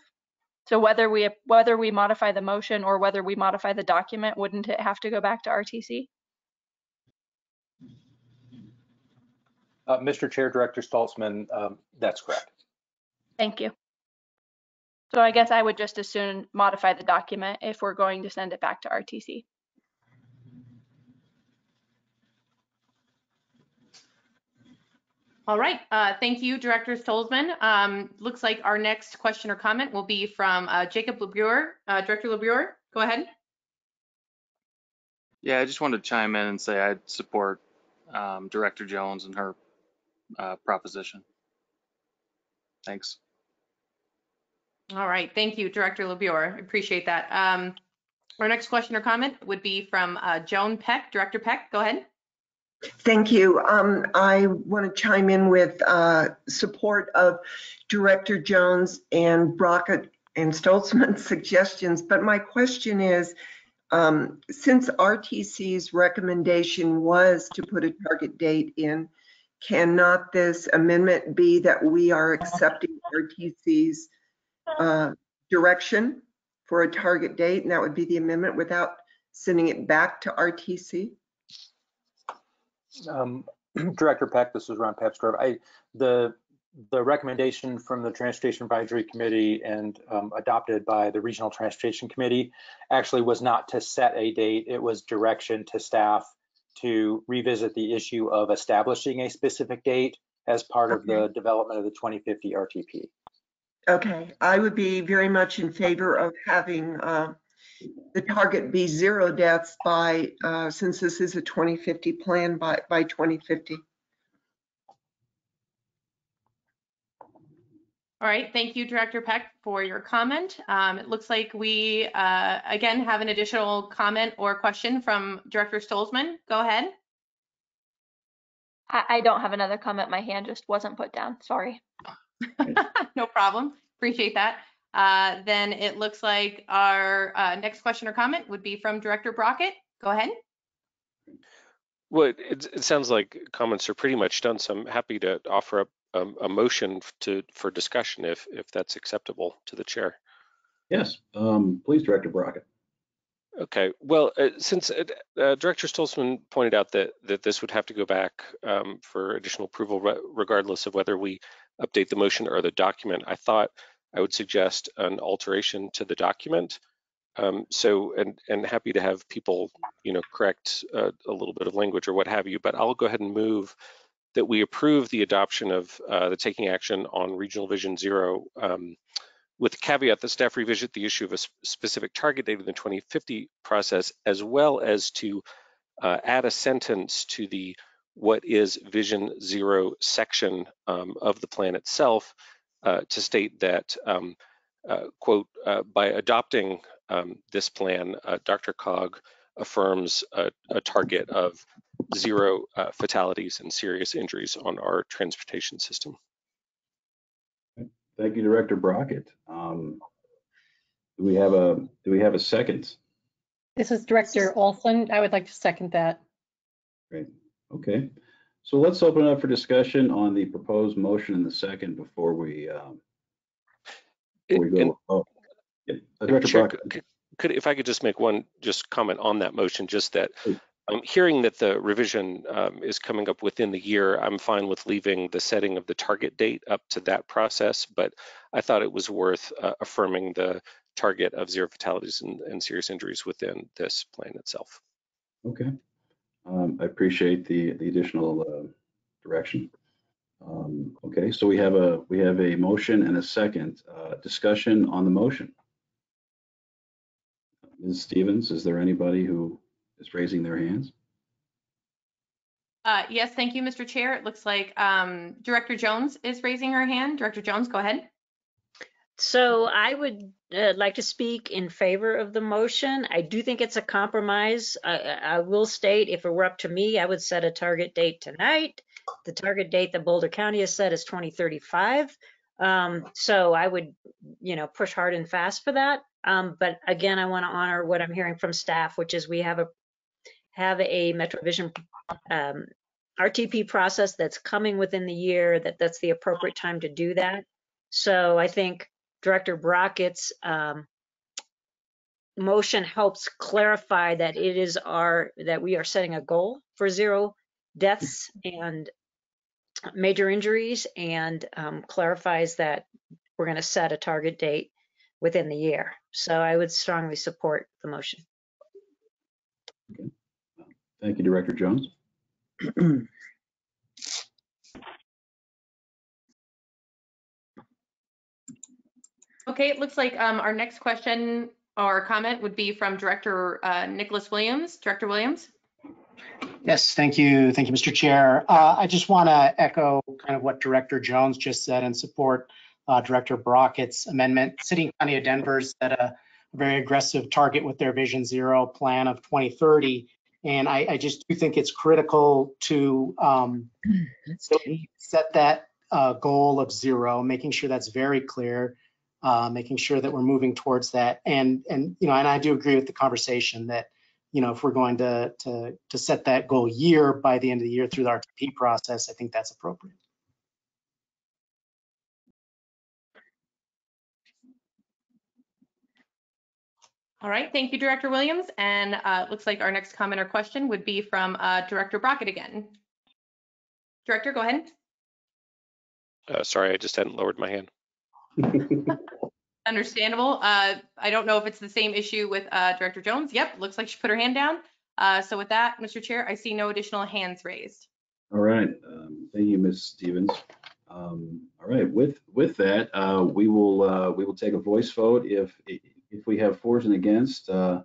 So whether we, whether we modify the motion or whether we modify the document, wouldn't it have to go back to RTC? Uh, Mr. Chair, Director Stoltzman, um, that's correct. Thank you. So I guess I would just as soon modify the document if we're going to send it back to RTC. All right, uh, thank you, Director Stolzman. Um, looks like our next question or comment will be from uh, Jacob LeBure. Uh, Director LeBure, go ahead. Yeah, I just wanted to chime in and say I'd support um, Director Jones and her uh, proposition. Thanks. All right, thank you, Director LeBure. I Appreciate that. Um, Our next question or comment would be from uh, Joan Peck. Director Peck, go ahead. Thank you. Um, I want to chime in with uh, support of Director Jones and Brockett and Stoltzman's suggestions, but my question is, um, since RTC's recommendation was to put a target date in, cannot this amendment be that we are accepting RTC's uh, direction for a target date, and that would be the amendment without sending it back to RTC? Um, Director Peck, this is Ron Papsdorf. I, the, the recommendation from the Transportation Advisory Committee and um, adopted by the Regional Transportation Committee actually was not to set a date. It was direction to staff to revisit the issue of establishing a specific date as part of the development of the 2050 RTP. Okay, I would be very much in favor of having uh, the target be zero deaths by, uh, since this is a 2050 plan by, by 2050. All right, thank you, Director Peck, for your comment. Um, It looks like we, uh, again, have an additional comment or question from Director Stolzman. Go ahead. I, I don't have another comment. My hand just wasn't put down. Sorry. No problem. Appreciate that. Uh, Then it looks like our uh, next question or comment would be from Director Brockett. Go ahead. Well, it, it sounds like comments are pretty much done, so I'm happy to offer up um, a motion to, for discussion if, if that's acceptable to the chair. Yes, um, please, Director Brockett. Okay, well, uh, since uh, uh, Director Stolzman pointed out that, that this would have to go back um, for additional approval re- regardless of whether we update the motion or the document, I thought I would suggest an alteration to the document. Um, so, and, and happy to have people, you know, correct uh, a little bit of language or what have you, but I'll go ahead and move that we approve the adoption of uh, the taking action on Regional Vision Zero um, with the caveat that staff revisit the issue of a specific target date in the 2050 process, as well as to uh, add a sentence to the what is Vision Zero section um, of the plan itself uh, to state that, um, uh, quote, uh, by adopting um, this plan, uh, DRCOG affirms a, a, target of zero uh, fatalities and serious injuries on our transportation system. Thank you, Director Brockett. Um, do we have a do we have a second? This is Director Olson. I would like to second that. Great. Okay. So let's open it up for discussion on the proposed motion in the second before we um, before we go. And, oh, yeah. Uh, Director Chair, could, could, if I could just make one just comment on that motion, just that um, hearing that the revision um, is coming up within the year, I'm fine with leaving the setting of the target date up to that process, but I thought it was worth uh, affirming the target of zero fatalities and, and, serious injuries within this plan itself. Okay. Um, I appreciate the, the additional uh, direction. Um, okay, so we have a we have a motion and a second uh, discussion on the motion. Ms. Stevens, is there anybody who is raising their hands? Uh, yes, thank you, Mr. Chair. It looks like um, Director Jones is raising her hand. Director Jones, go ahead. So I would uh, like to speak in favor of the motion. I do think it's a compromise. I, I will state if it were up to me, I would set a target date tonight. The target date that Boulder County has set is 2035. Um, so I would, you know, push hard and fast for that. Um, but again, I want to honor what I'm hearing from staff, which is we have a have a MetroVision um, RTP process that's coming within the year. That that's the appropriate time to do that. So I think Director Brockett's um, motion helps clarify that it is our that we are setting a goal for zero deaths and major injuries and um, clarifies that we're going to set a target date within the year. So I would strongly support the motion. Okay. Thank you, Director Jones. Okay, it looks like um, our next question or comment would be from Director uh, Nicholas Williams. Director Williams. Yes, thank you. Thank you, Mr. Chair. Uh, I just want to echo kind of what Director Jones just said and support uh, Director Brockett's amendment. City and County of Denver set a very aggressive target with their Vision Zero plan of 2030. And I, I just do think it's critical to um, set that uh, goal of zero, making sure that's very clear, uh, making sure that we're moving towards that. And, and, you know, and I do agree with the conversation that, you know, if we're going to, to, to set that goal year by the end of the year through the RTP process, I think that's appropriate. All right, thank you, Director Williams. And uh, looks like our next comment or question would be from uh, Director Brockett again. Director, go ahead. Uh, sorry, I just hadn't lowered my hand. Understandable. Uh, I don't know if it's the same issue with uh, Director Jones. Yep, looks like she put her hand down. Uh, So with that, Mr. Chair, I see no additional hands raised. All right, um, thank you, Ms. Stevens. Um, All right, with, with that, uh, we will, uh, we will take a voice vote. If, if we have fours and against, uh,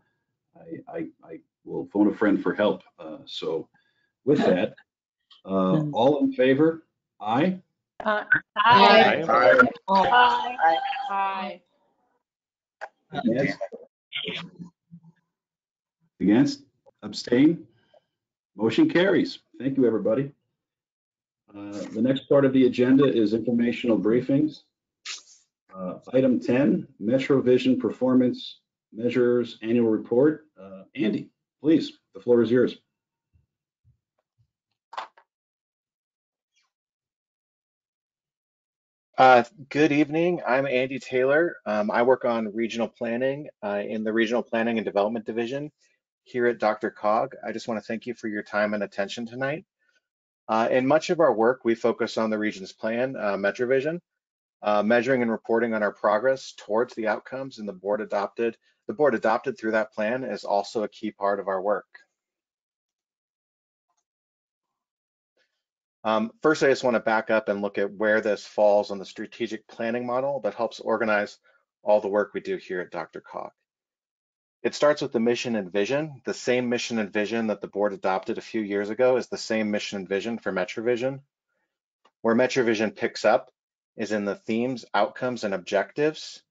I, I, I will phone a friend for help. Uh, So with that, uh, all in favor? Aye? Aye. Aye. Aye. Aye. Against? Against? Abstain? Motion carries. Thank you, everybody. Uh, The next part of the agenda is informational briefings. Uh, Item 10, MetroVision Performance Measures Annual Report. Uh, Andy, please, the floor is yours. Uh, good evening. I'm Andy Taylor. Um, I work on regional planning uh, in the Regional Planning and Development Division here at DRCOG. I just want to thank you for your time and attention tonight. Uh, in much of our work, we focus on the region's plan, uh, MetroVision, uh, measuring and reporting on our progress towards the outcomes and the board adopted. The board adopted through that plan is also a key part of our work. Um, first, I just want to back up and look at where this falls on the strategic planning model that helps organize all the work we do here at DRCOG. It starts with the mission and vision. The same mission and vision that the board adopted a few years ago is the same mission and vision for MetroVision. Where MetroVision picks up is in the themes, outcomes, and objectives.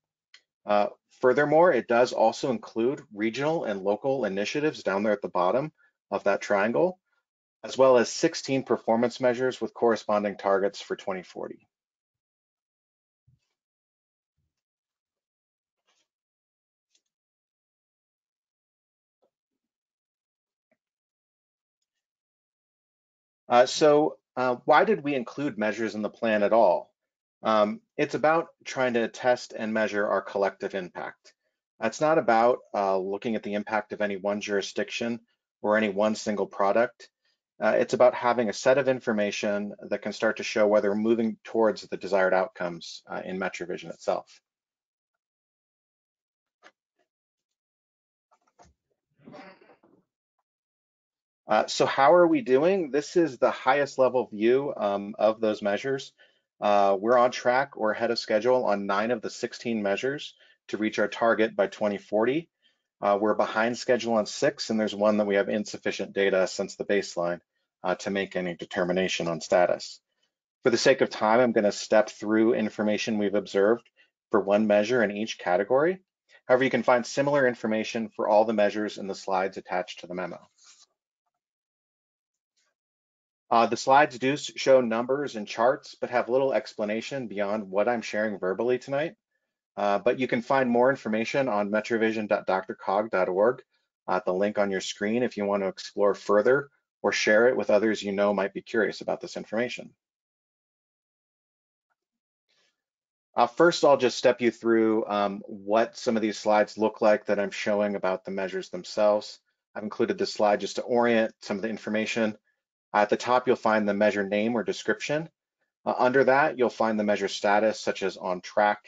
Uh, furthermore, it does also include regional and local initiatives down there at the bottom of that triangle as well as 16 performance measures with corresponding targets for 2040. Uh, so uh, why did we include measures in the plan at all? Um, it's about trying to test and measure our collective impact. It's not about uh, looking at the impact of any one jurisdiction or any one single product. Uh, it's about having a set of information that can start to show whether we're moving towards the desired outcomes uh, in MetroVision itself. Uh, so how are we doing? This is the highest level view um, of those measures. Uh, we're on track or ahead of schedule on nine of the 16 measures to reach our target by 2040. Uh, we're behind schedule on six, and there's one that we have insufficient data since the baseline uh, to make any determination on status. For the sake of time, I'm going to step through information we've observed for one measure in each category. However, you can find similar information for all the measures in the slides attached to the memo. Uh, the slides do show numbers and charts, but have little explanation beyond what I'm sharing verbally tonight. Uh, but you can find more information on metrovision.drcog.org at the link on your screen if you want to explore further or share it with others you know might be curious about this information. Uh, first, I'll just step you through um, what some of these slides look like that I'm showing about the measures themselves. I've included this slide just to orient some of the information. at the top, you'll find the measure name or description. Uh, under that, you'll find the measure status, such as on track.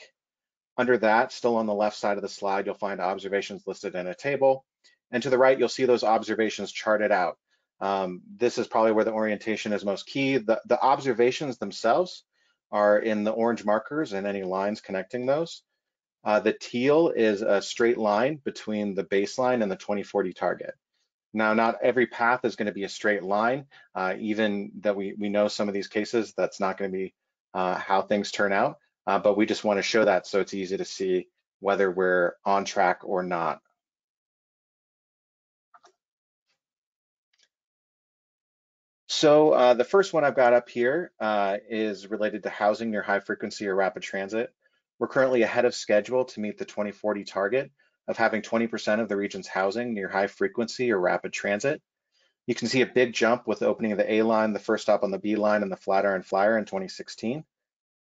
Under that, still on the left side of the slide, you'll find observations listed in a table. And to the right, you'll see those observations charted out. Um, this is probably where the orientation is most key. The, the observations themselves are in the orange markers and any lines connecting those. Uh, the teal is a straight line between the baseline and the 2040 target. Now, not every path is going to be a straight line. Uh, even that we, we know some of these cases, that's not going to be uh, how things turn out. uh, but we just want to show that so it's easy to see whether we're on track or not. So uh, the first one I've got up here uh, is related to housing near high frequency or rapid transit. We're currently ahead of schedule to meet the 2040 target of having 20% of the region's housing near high frequency or rapid transit. You can see a big jump with the opening of the A line, the first stop on the B line, and the Flatiron Flyer in 2016.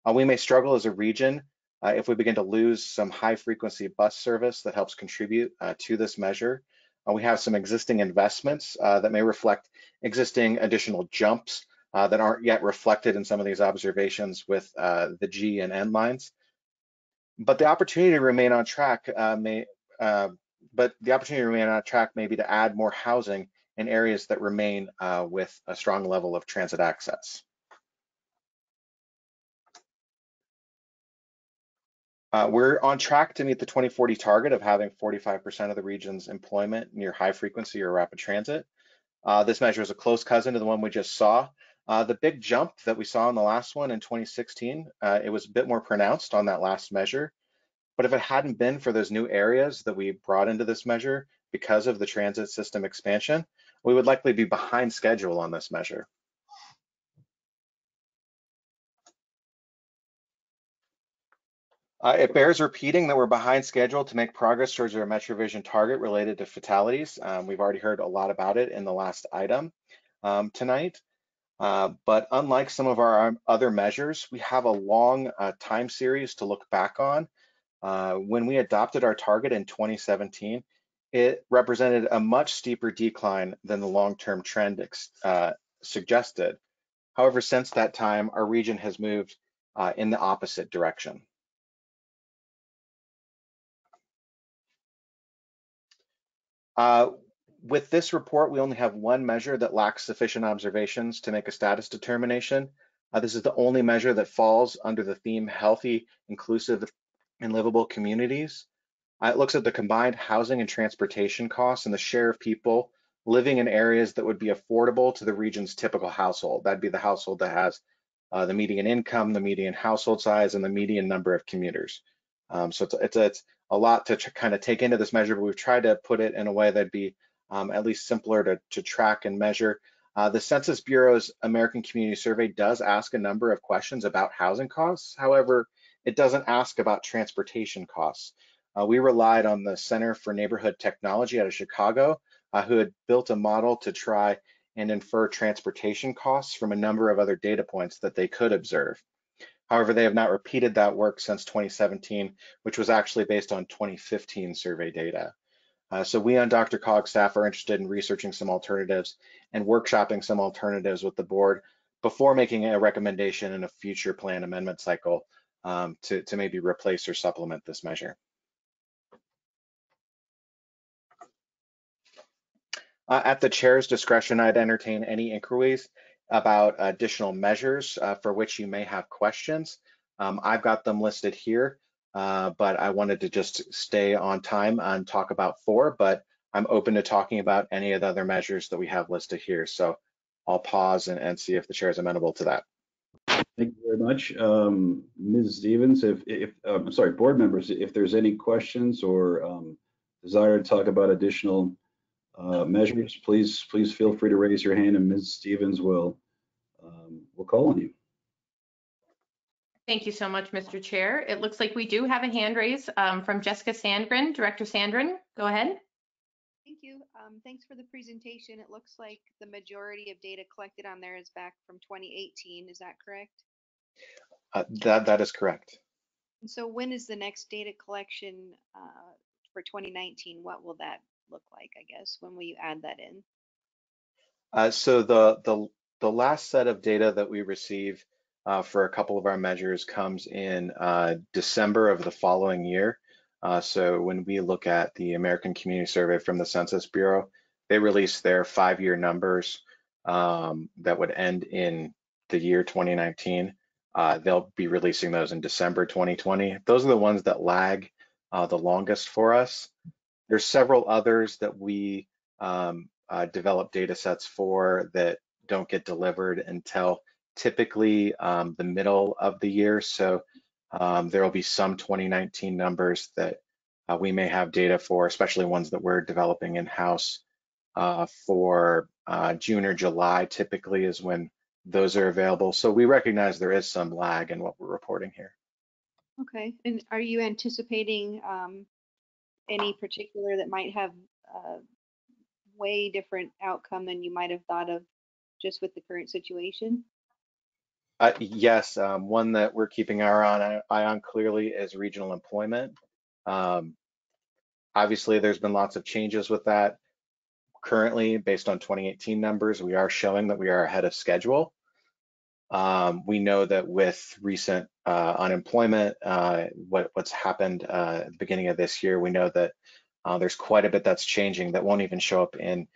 Uh, we may struggle as a region uh, if we begin to lose some high frequency bus service that helps contribute uh, to this measure. Uh, we have some existing investments uh, that may reflect existing additional jumps uh, that aren't yet reflected in some of these observations with the G and N lines. But the opportunity to remain on track may, but the opportunity to remain on track may be to add more housing in areas that remain with a strong level of transit access. Uh, we're on track to meet the 2040 target of having 45% of the region's employment near high frequency or rapid transit. Uh, this measure is a close cousin to the one we just saw. Uh, the big jump that we saw in the last one in 2016, uh, it was a bit more pronounced on that last measure. But if it hadn't been for those new areas that we brought into this measure because of the transit system expansion, we would likely be behind schedule on this measure. Uh, it bears repeating that we're behind schedule to make progress towards our MetroVision target related to fatalities. Um, we've already heard a lot about it in the last item um, tonight. Uh, but unlike some of our um, other measures, we have a long uh, time series to look back on. Uh, when we adopted our target in 2017, it represented a much steeper decline than the long-term trend uh, suggested. However, since that time, our region has moved uh, in the opposite direction. Uh, with this report, we only have one measure that lacks sufficient observations to make a status determination. Uh, this is the only measure that falls under the theme healthy, inclusive, and livable communities. Uh, it looks at the combined housing and transportation costs and the share of people living in areas that would be affordable to the region's typical household. That'd be the household that has uh, the median income, the median household size, and the median number of commuters. Um, so it's, it's, it's a lot to kind of take into this measure, but we've tried to put it in a way that'd be um, at least simpler to, to track and measure. Uh, the Census Bureau's American Community Survey does ask a number of questions about housing costs. However, it doesn't ask about transportation costs. Uh, we relied on the Center for Neighborhood Technology out of Chicago, uh, who had built a model to try and infer transportation costs from a number of other data points that they could observe. However, they have not repeated that work since 2017, which was actually based on 2015 survey data. Uh, so we on DRCOG staff are interested in researching some alternatives and workshopping some alternatives with the board before making a recommendation in a future plan amendment cycle um, to, to maybe replace or supplement this measure. Uh, at the chair's discretion, I'd entertain any inquiries about additional measures uh, for which you may have questions. Um, I've got them listed here, uh, but I wanted to just stay on time and talk about four, but I'm open to talking about any of the other measures that we have listed here. So I'll pause and, and see if the chair is amenable to that. Thank you very much. Um, Ms. Stevens, if, if um, I'm sorry, board members, if there's any questions or um, desire to talk about additional uh, measures, please please feel free to raise your hand and Ms. Stevens will um, will call on you. Thank you so much, Mr. Chair. It looks like we do have a hand raise um, from Jessica Sandgren. Director Sandgren, go ahead. Thank you. Um, thanks for the presentation. It looks like the majority of data collected on there is back from 2018. Is that correct? Uh, that that is correct. And so when is the next data collection uh, for 2019? What will that look like, I guess? When will you add that in? Uh, so the, the, the last set of data that we receive uh, for a couple of our measures comes in uh, December of the following year. Uh, so when we look at the American Community Survey from the Census Bureau, they release their five-year numbers um, that would end in the year 2019. Uh, they'll be releasing those in December 2020. Those are the ones that lag uh, the longest for us. There's several others that we um, uh, develop data sets for that don't get delivered until typically um, the middle of the year. So Um, there will be some 2019 numbers that uh, we may have data for, especially ones that we're developing in-house uh, for uh, June or July typically is when those are available. So we recognize there is some lag in what we're reporting here. Okay, and are you anticipating um, any particular that might have a way different outcome than you might have thought of just with the current situation? Uh, yes, um, one that we're keeping our eye eye on clearly is regional employment. Um, obviously, there's been lots of changes with that. Currently, based on 2018 numbers, we are showing that we are ahead of schedule. Um, we know that with recent uh, unemployment, uh, what, what's happened uh, at the beginning of this year, we know that uh, there's quite a bit that's changing that won't even show up in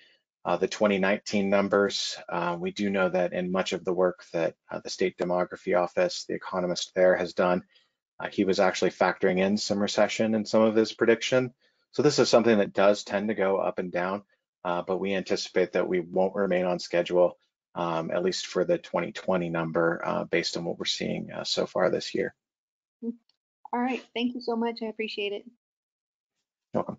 uh, the 2019 numbers. Uh, we do know that in much of the work that the State Demography Office, the economist there has done, he was actually factoring in some recession in some of his prediction. So this is something that does tend to go up and down, but we anticipate that we won't remain on schedule um, at least for the 2020 number uh, based on what we're seeing uh, so far this year. All right, thank you so much. I appreciate it. Welcome.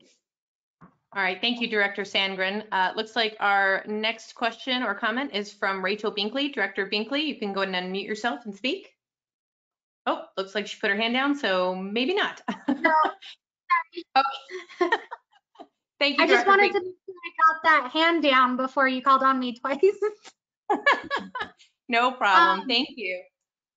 All right, thank you, Director Sandgren. Uh, looks like our next question or comment is from Rachel Binkley. Director Binkley, you can go ahead and unmute yourself and speak. Oh, looks like she put her hand down, so maybe not. No. okay. Thank you. I just wanted Binkley. to make sure I got that hand down before you called on me twice. No problem. Um, Thank you.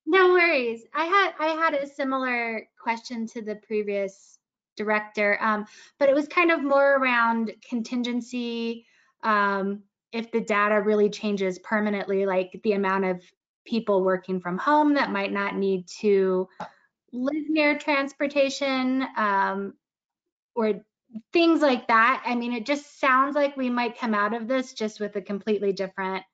No worries. I had I had a similar question to the previous director, um, but it was kind of more around contingency. Um, if the data really changes permanently, like the amount of people working from home that might not need to live near transportation, um, or things like that. I mean, it just sounds like we might come out of this just with a completely different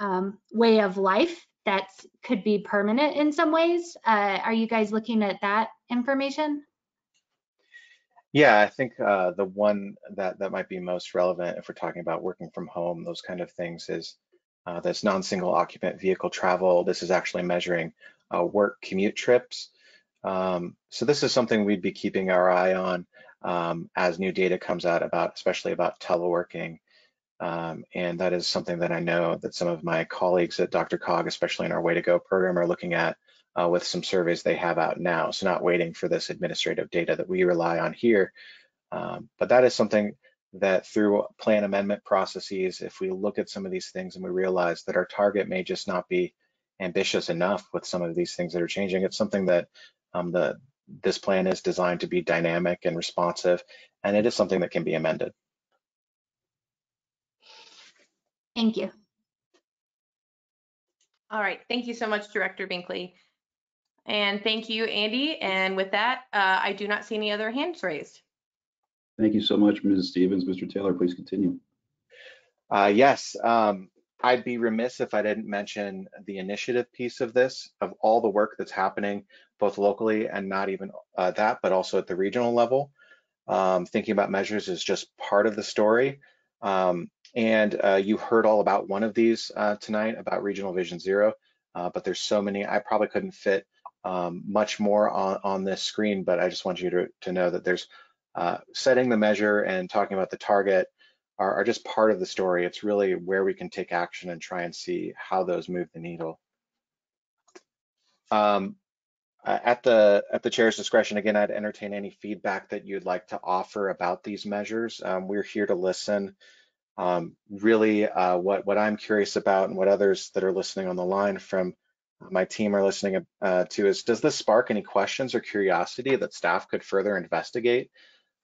um, way of life that could be permanent in some ways. Uh, are you guys looking at that information? Yeah, I think uh, the one that, that might be most relevant if we're talking about working from home, those kind of things is uh, this non-single occupant vehicle travel. This is actually measuring uh, work commute trips. Um, so this is something we'd be keeping our eye on um, as new data comes out about, especially about teleworking. Um, and that is something that I know that some of my colleagues at DRCOG, especially in our Way to Go program, are looking at uh, with some surveys they have out now. So not waiting for this administrative data that we rely on here. Um, but that is something that through plan amendment processes, if we look at some of these things and we realize that our target may just not be ambitious enough with some of these things that are changing, it's something that um, the this plan is designed to be dynamic and responsive, and it is something that can be amended. Thank you. All right. Thank you so much, Director Binkley. And thank you, Andy. And with that, uh, I do not see any other hands raised. Thank you so much, Ms. Stevens. Mr. Taylor, please continue. Uh, yes, um, I'd be remiss if I didn't mention the initiative piece of this, of all the work that's happening, both locally and not even uh, that, but also at the regional level. Um, thinking about measures is just part of the story. Um, and uh, you heard all about one of these uh, tonight about Regional Vision Zero, uh, but there's so many, I probably couldn't fit um, much more on, on this screen, but I just want you to, to know that there's uh, setting the measure and talking about the target are, are just part of the story. It's really where we can take action and try and see how those move the needle. Um, at the at the chair's discretion, again, I'd entertain any feedback that you'd like to offer about these measures. Um, we're here to listen. Um, really, uh, what what I'm curious about, and what others that are listening on the line from my team are listening uh, to, is does this spark any questions or curiosity that staff could further investigate?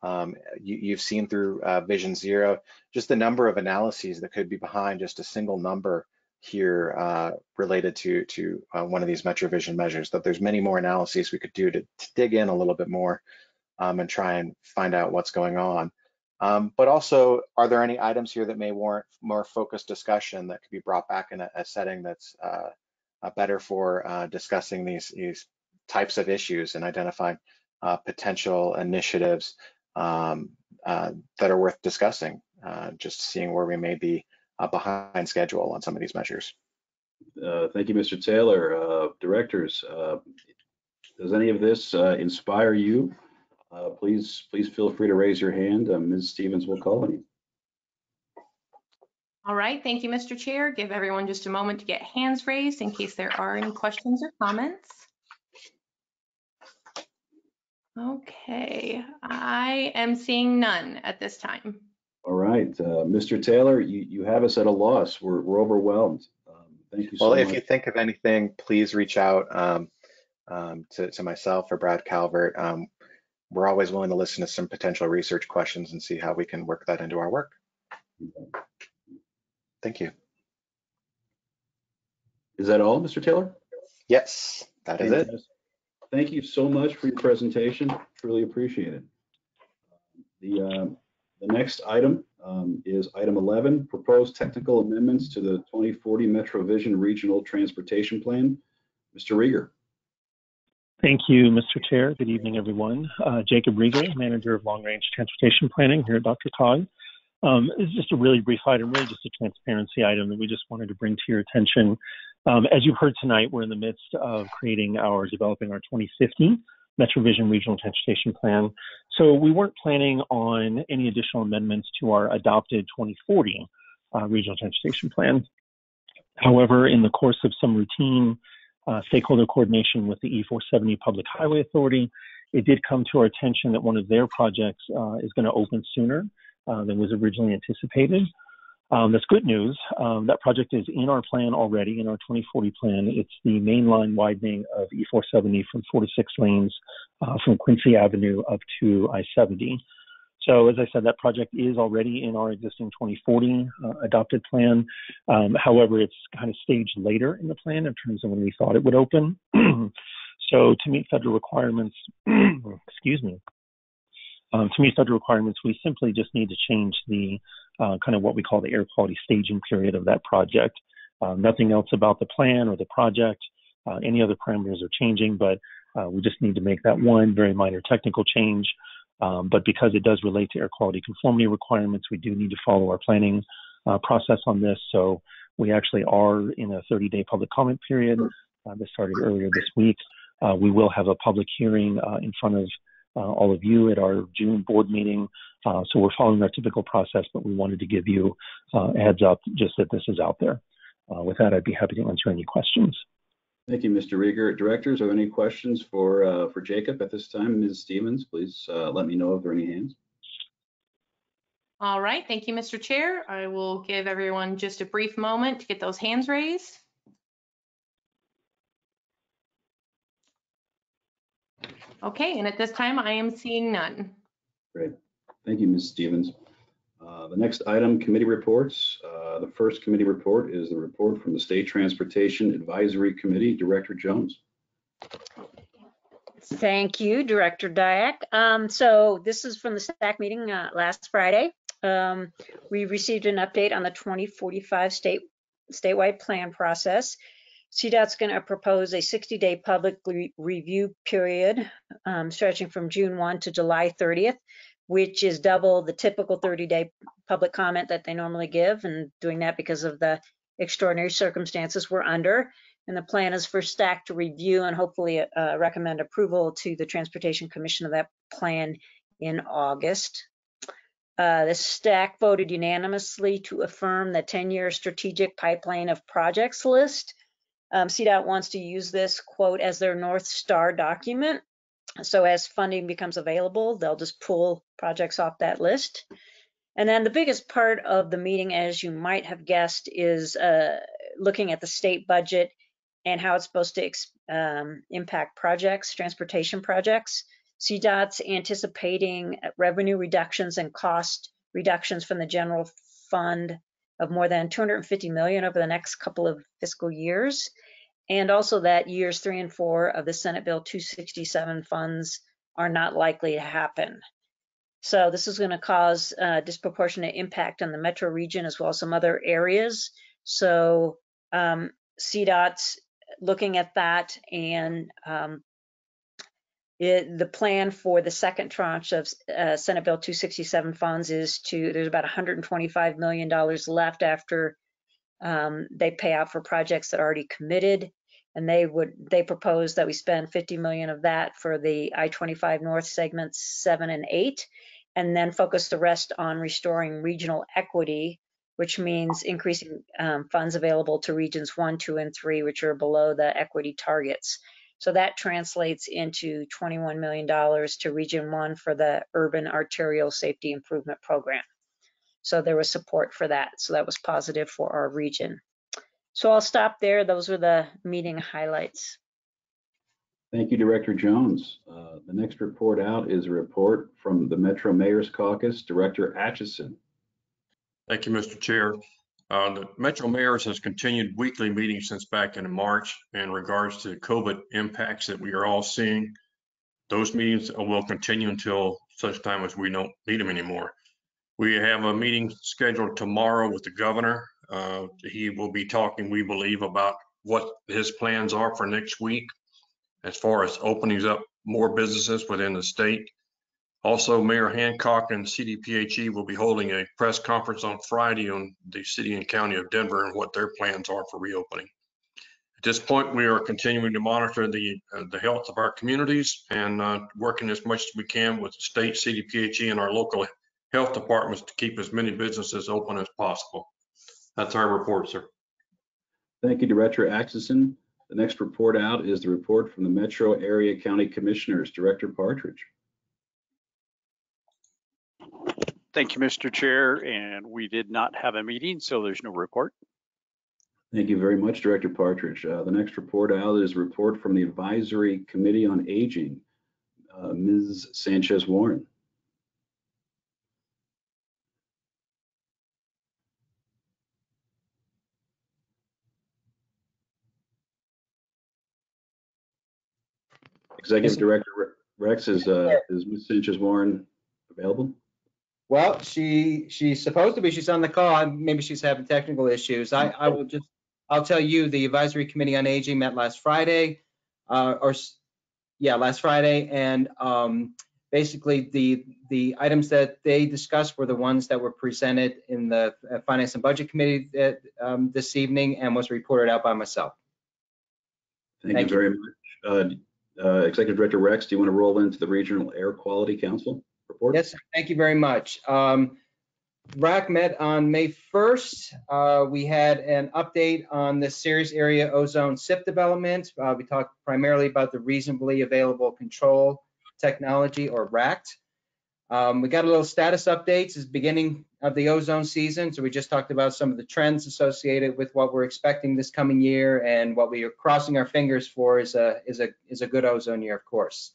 Um, you, have seen through uh, Vision Zero just the number of analyses that could be behind just a single number here uh, related to to uh, one of these MetroVision measures. That there's many more analyses we could do to, to dig in a little bit more um, and try and find out what's going on. Um, but also, are there any items here that may warrant more focused discussion that could be brought back in a, a setting that's uh, better for uh, discussing these, these types of issues and identifying uh, potential initiatives um, uh, that are worth discussing, uh, just seeing where we may be uh, behind schedule on some of these measures. Uh, thank you, Mr. Taylor. Uh, directors, uh, does any of this uh, inspire you? Uh, Please, please feel free to raise your hand. Uh, Ms. Stevens will call on you. All right, thank you, Mr. Chair. Give everyone just a moment to get hands raised in case there are any questions or comments. Okay, I am seeing none at this time. All right, uh, Mr. Taylor, you, you have us at a loss. We're, we're overwhelmed. Um, Thank you so Well, much. if you think of anything, please reach out um, um, to, to myself or Brad Calvert. We're always willing to listen to some potential research questions and see how we can work that into our work. Thank you. Is that all, Mr. Taylor? Yes, that is it. Thank you so much for your presentation. Truly appreciate it. The, uh, the next item um, is item 11, proposed technical amendments to the 2040 MetroVision Regional Transportation Plan. Mr. Riger. Thank you, Mr. Chair. Good evening, everyone. Uh, Jacob Riger, Manager of Long Range Transportation Planning here at DRCOG. Um, this is just a really brief item, really just a transparency item that we just wanted to bring to your attention. Um, as you've heard tonight, we're in the midst of creating our, developing our 2050 MetroVision Regional Transportation Plan. So we weren't planning on any additional amendments to our adopted 2040 uh, Regional Transportation Plan. However, in the course of some routine uh, stakeholder coordination with the E470 Public Highway Authority, it did come to our attention that one of their projects uh, is going to open sooner uh, than was originally anticipated. Um, that's good news. Um, that project is in our plan already, in our 2040 plan. It's the main line widening of E470 from 46 lanes uh, from Quincy Avenue up to I-70. So as I said, that project is already in our existing 2040 uh, adopted plan. Um, however, it's kind of staged later in the plan in terms of when we thought it would open. so to meet federal requirements, excuse me, um, to meet federal requirements, we simply just need to change the uh, kind of what we call the air quality staging period of that project. Uh, nothing else about the plan or the project. Uh, any other parameters are changing, but uh, we just need to make that one very minor technical change. Um, but because it does relate to air quality conformity requirements, we do need to follow our planning uh, process on this. So we actually are in a 30-day public comment period uh, that started earlier this week. we will have a public hearing in front of uh, all of you at our June board meeting. Uh, so we're following our typical process, but we wanted to give you uh, a heads up just that this is out there. with that, I'd be happy to answer any questions. Thank you, Mr. Riger. Directors, are there any questions for uh, for Jacob at this time? Ms. Stevens, please uh, let me know if there are any hands. All right, thank you, Mr. Chair. I will give everyone just a brief moment to get those hands raised. Okay, and at this time, I am seeing none. Great. Thank you, Ms. Stevens. Uh, the next item, committee reports. Uh, the first committee report is the report from the State Transportation Advisory Committee, Director Jones. Thank you, Director Dyak. Um, so this is from the STAC meeting uh, last Friday. Um, we received an update on the 2045 state statewide plan process. CDOT's going to propose a 60-day public re review period um, stretching from June 1 to July 30th, which is double the typical 30-day public comment that they normally give, and doing that because of the extraordinary circumstances we're under. And the plan is for STAC to review and hopefully uh, recommend approval to the Transportation Commission of that plan in August. Uh, the STAC voted unanimously to affirm the 10-year strategic pipeline of projects list um, CDOT wants to use this quote as their North Star document. So as funding becomes available, they'll just pull projects off that list. And then the biggest part of the meeting, as you might have guessed, is uh, looking at the state budget and how it's supposed to um, impact projects, transportation projects. CDOT's anticipating revenue reductions and cost reductions from the general fund of more than 250 million over the next couple of fiscal years. And also that years three and four of the Senate Bill 267 funds are not likely to happen. So this is going to cause a disproportionate impact on the metro region as well as some other areas. So um, CDOT's looking at that and um, it, the plan for the second tranche of uh, Senate Bill 267 funds is to, there's about $125 million left after um, they pay out for projects that are already committed. And they would, they propose that we spend 50 million of that for the I-25 North segments seven and eight, and then focus the rest on restoring regional equity, which means increasing um, funds available to regions one, two, and three, which are below the equity targets. So that translates into $21 million to Region 1 for the Urban Arterial Safety Improvement Program. So there was support for that. So that was positive for our region. So I'll stop there. Those were the meeting highlights. Thank you, Director Jones. Uh, The next report out is a report from the Metro Mayor's Caucus, Director Atchison. Thank you, Mr. Chair. Uh, The Metro Mayors has continued weekly meetings since back in March in regards to COVID impacts that we are all seeing. Those meetings will continue until such time as we don't need them anymore. We have a meeting scheduled tomorrow with the governor. Uh, He will be talking, we believe, about what his plans are for next week as far as openings up more businesses within the state. Also, Mayor Hancock and CDPHE will be holding a press conference on Friday on the city and county of Denver and what their plans are for reopening. At this point, we are continuing to monitor the, uh, the health of our communities and uh, working as much as we can with the state, CDPHE, and our local health departments to keep as many businesses open as possible. That's our report, sir. Thank you, Director Atchison. The next report out is the report from the Metro Area County Commissioners, Director Partridge. Thank you, Mr. Chair, and we did not have a meeting, so there's no report. Thank you very much, Director Partridge. Uh, The next report out is a report from the Advisory Committee on Aging, uh, Ms. Sanchez Warren. Executive Director Rex, is, uh, is Ms. Sanchez Warren available? Well, she, she's supposed to be, she's on the call, maybe she's having technical issues. I, I will just, I'll tell you, the Advisory Committee on Aging met last Friday, uh, or, s- yeah, last Friday, and, um, basically, the, the items that they discussed were the ones that were presented in the uh, Finance and Budget Committee, uh, um, this evening and was reported out by myself. Thank you Thank you. very much. Uh, uh, Executive Director Rex, do you want to roll into the Regional Air Quality Council report? Yes, thank you very much. Um, RAC met on May 1st. Uh, we had an update on the serious area ozone SIP development. Uh, we talked primarily about the reasonably available control technology or RACT. Um, we got a little status updates. It's beginning of the ozone season. So we just talked about some of the trends associated with what we're expecting this coming year and what we are crossing our fingers for is a, is a, is a good ozone year, of course.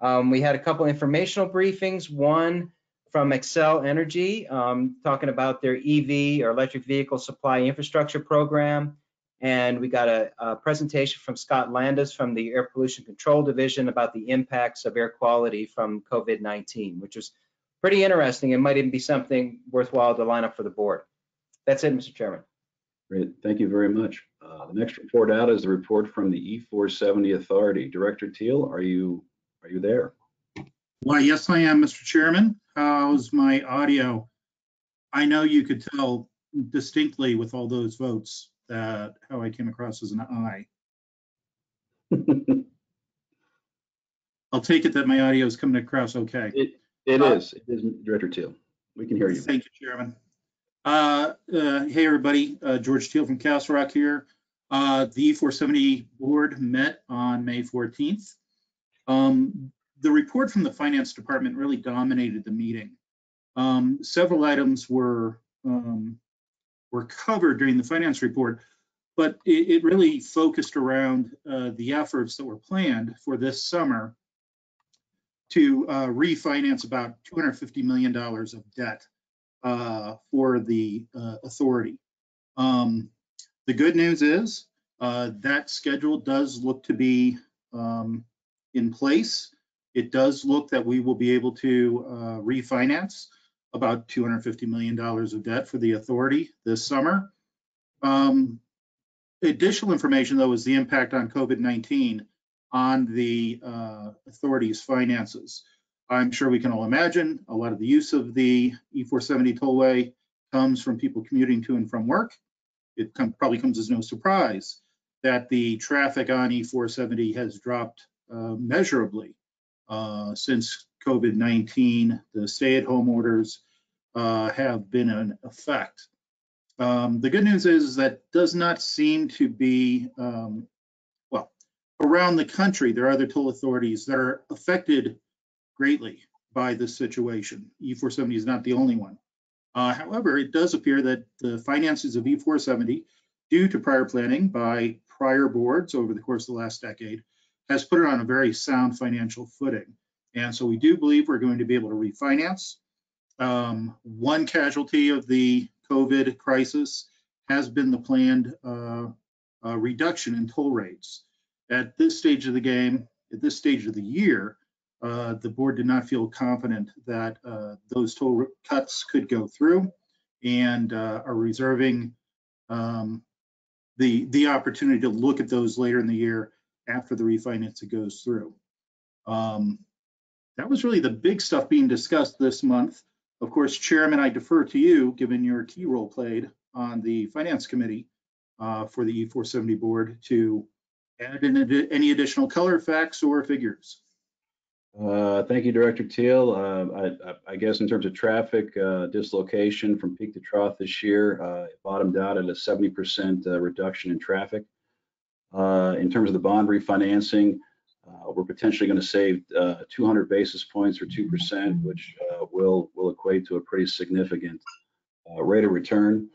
Um, we had a couple informational briefings, one from Xcel Energy, um, talking about their EV or electric vehicle supply infrastructure program. And we got a, a presentation from Scott Landis from the Air Pollution Control Division about the impacts of air quality from COVID-19, which was pretty interesting. It might even be something worthwhile to line up for the board. That's it, Mr. Chairman. Great, thank you very much. Uh, The next report out is the report from the E470 Authority. Director Teal, are you, are you there? Why, yes, I am, Mr. Chairman. How's my audio? I know you could tell distinctly with all those votes that how I came across as an aye. I'll take it that my audio is coming across okay. It, it Uh, is, it is Director Teal. We can hear you. Thank you, Chairman. Uh, uh, Hey, everybody, Uh, George Teal from Castle Rock here. Uh, The E470 Board met on May 14th. Um, The report from the Finance Department really dominated the meeting. Um, Several items were, um, were covered during the finance report, but it, it really focused around uh, the efforts that were planned for this summer to uh, refinance about $250 million of debt uh, for the uh, authority. Um, The good news is uh, that schedule does look to be um, in place. It does look that we will be able to uh, refinance about $250 million of debt for the authority this summer. Um, Additional information, though, is the impact on COVID-19 on the uh, authority's finances. I'm sure we can all imagine a lot of the use of the E470 tollway comes from people commuting to and from work. It probably comes as no surprise that the traffic on E470 has dropped uh, measurably uh, since COVID-19. The stay-at-home orders uh, have been in effect. Um, the good news is that does not seem to be, um, well, around the country, there are other toll authorities that are affected greatly by this situation. E470 is not the only one. Uh, however, it does appear that the finances of E470, due to prior planning by prior boards over the course of the last decade, has put it on a very sound financial footing. And so we do believe we're going to be able to refinance. Um, one casualty of the COVID crisis has been the planned uh, uh, reduction in toll rates. At this stage of the game, at this stage of the year, uh, the board did not feel confident that uh, those toll cuts could go through and uh, are reserving um, the, the opportunity to look at those later in the year after the refinancing goes through. Um, that was really the big stuff being discussed this month. Of course, Chairman, I defer to you, given your key role played on the Finance Committee uh, for the E470 board to add ad any additional color facts or figures. Uh, Thank you, Director Teal. Uh, I- I I guess in terms of traffic uh, dislocation from peak to trough this year, uh, it bottomed out at a 70% uh, reduction in traffic. Uh, In terms of the bond refinancing, uh, we're potentially going to save uh, 200 basis points or 2%, which uh, will will equate to a pretty significant uh, rate of return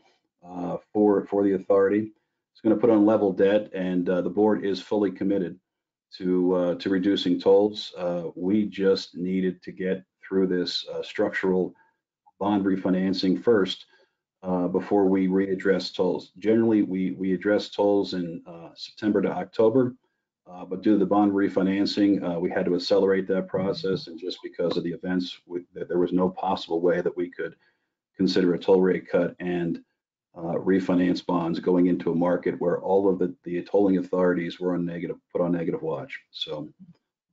uh, for for the authority. It's going to put on level debt, and uh, the board is fully committed to to reducing tolls. We just needed to get through this structural bond refinancing first before we readdress tolls. Generally, we we address tolls in September to October, uh, but due to the bond refinancing, uh, we had to accelerate that process. And just because of the events, we, there was no possible way that we could consider a toll rate cut and uh, refinance bonds going into a market where all of the, the tolling authorities were on negative, put on negative watch. So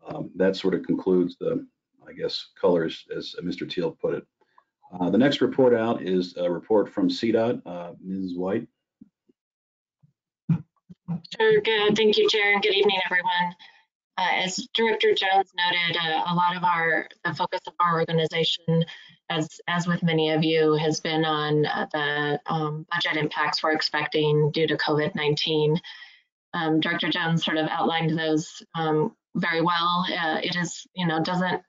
um, that sort of concludes the, I guess, colors as Mr. Teal put it. Uh, the next report out is a report from CDOT, uh, Ms. White. Sure, good. Thank you, Chair, and good evening, everyone. Uh, as Director Jones noted, uh, a lot of our, the focus of our organization, as, as with many of you, has been on uh, the um, budget impacts we're expecting due to COVID-19. Um, Director Jones sort of outlined those um, very well. Uh, it is, you know, doesn't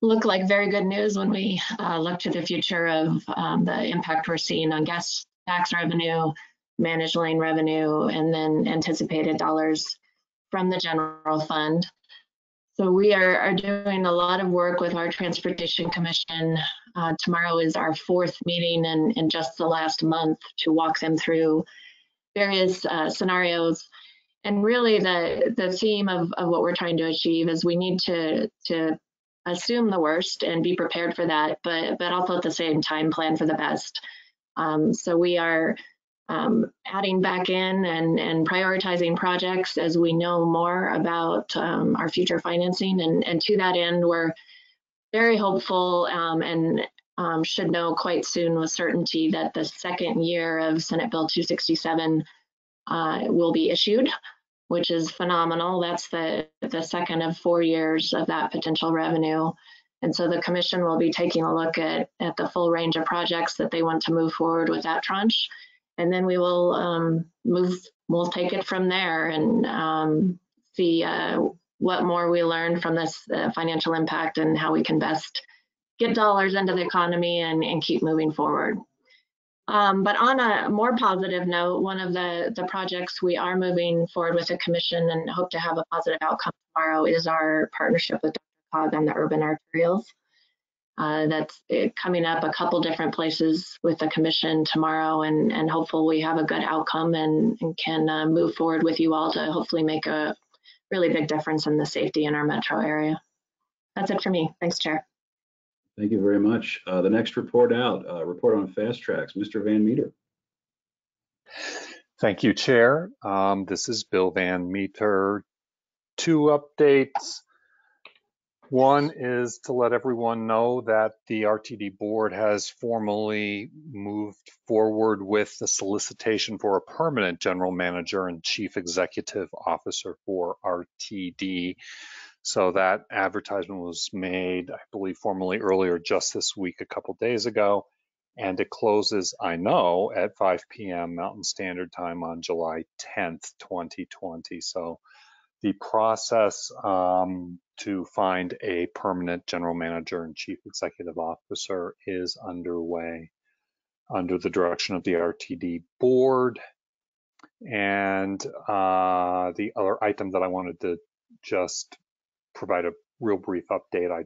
look like very good news when we uh, look to the future of um, the impact we're seeing on gas tax revenue, managed lane revenue, and then anticipated dollars from the general fund. So we are, are doing a lot of work with our Transportation Commission. Uh, tomorrow is our fourth meeting in, in just the last month to walk them through various uh, scenarios. And really the, the theme of, of what we're trying to achieve is we need to, to assume the worst and be prepared for that, but, but also at the same time plan for the best. Um, so we are um, adding back in and, and prioritizing projects as we know more about um, our future financing. And, and to that end, we're very hopeful um, and um, should know quite soon with certainty that the second year of Senate Bill 267 uh, will be issued, which is phenomenal. That's the, the second of four years of that potential revenue. And so the commission will be taking a look at, at the full range of projects that they want to move forward with that tranche and then we will um, move, we'll take it from there and um, see uh, what more we learn from this uh, financial impact and how we can best get dollars into the economy and, and keep moving forward. Um, but on a more positive note, one of the, the projects we are moving forward with the commission and hope to have a positive outcome tomorrow is our partnership with DRCOG on the urban arterials. Uh, that's uh, coming up a couple different places with the commission tomorrow and, and hopefully we have a good outcome and, and can uh, move forward with you all to hopefully make a really big difference in the safety in our metro area. That's it for me. Thanks, Chair. Thank you very much. Uh, the next report out, uh, report on FasTracks, Mr. Van Meter. Thank you, Chair. Um, this is Bill Van Meter. Two updates. One is to let everyone know that the RTD board has formally moved forward with the solicitation for a permanent general manager and chief executive officer for RTD. So that advertisement was made, I believe, formally earlier just this week, a couple days ago. And it closes, I know, at 5 p.m. Mountain Standard Time on July 10th, 2020. So the process um, to find a permanent general manager and chief executive officer is underway under the direction of the RTD board. And uh, the other item that I wanted to just provide a real brief update, I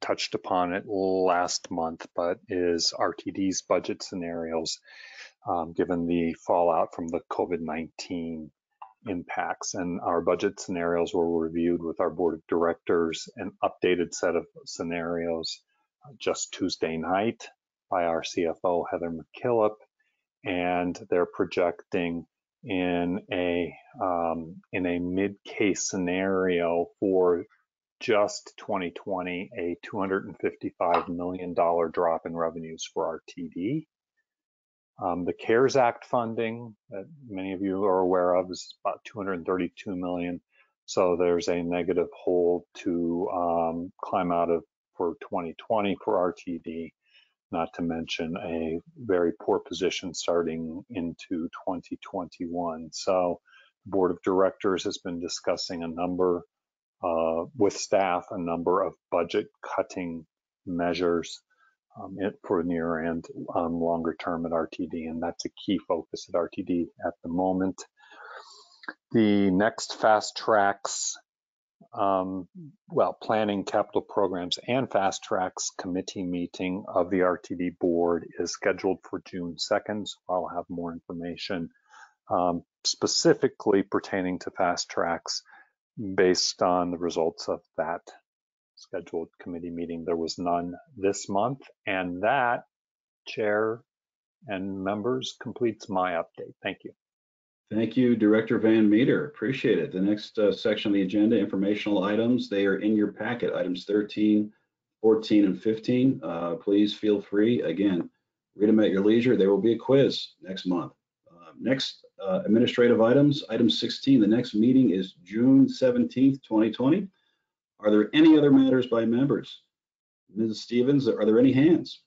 touched upon it last month, but is RTD's budget scenarios um, given the fallout from the COVID-19 impacts. And our budget scenarios were reviewed with our board of directors, an updated set of scenarios uh, just Tuesday night by our CFO, Heather McKillop. And they're projecting in a um, in a mid-case scenario for just 2020 a 255 million dollar drop in revenues for RTD. Um, the CARES Act funding that many of you are aware of is about 232 million. So there's a negative hold to um, climb out of for 2020 for RTD, not to mention a very poor position starting into 2021. So the board of directors has been discussing a number uh, with staff, a number of budget cutting measures um, for near and um, longer term at RTD, and that's a key focus at RTD at the moment. The next FasTracks, um, well, planning capital programs and FasTracks committee meeting of the RTD board is scheduled for June 2nd. So I'll have more information um, specifically pertaining to FasTracks based on the results of that scheduled committee meeting. There was none this month, and that, Chair and members, completes my update. Thank you. Thank you, Director Van Meter. Appreciate it. The next uh, section of the agenda, informational items, they are in your packet, items 13, 14, and 15. Uh, please feel free, again, read them at your leisure. There will be a quiz next month. Uh, next uh, administrative items, item 16, the next meeting is June 17th, 2020. Are there any other matters by members? Ms. Stevens, are there any hands?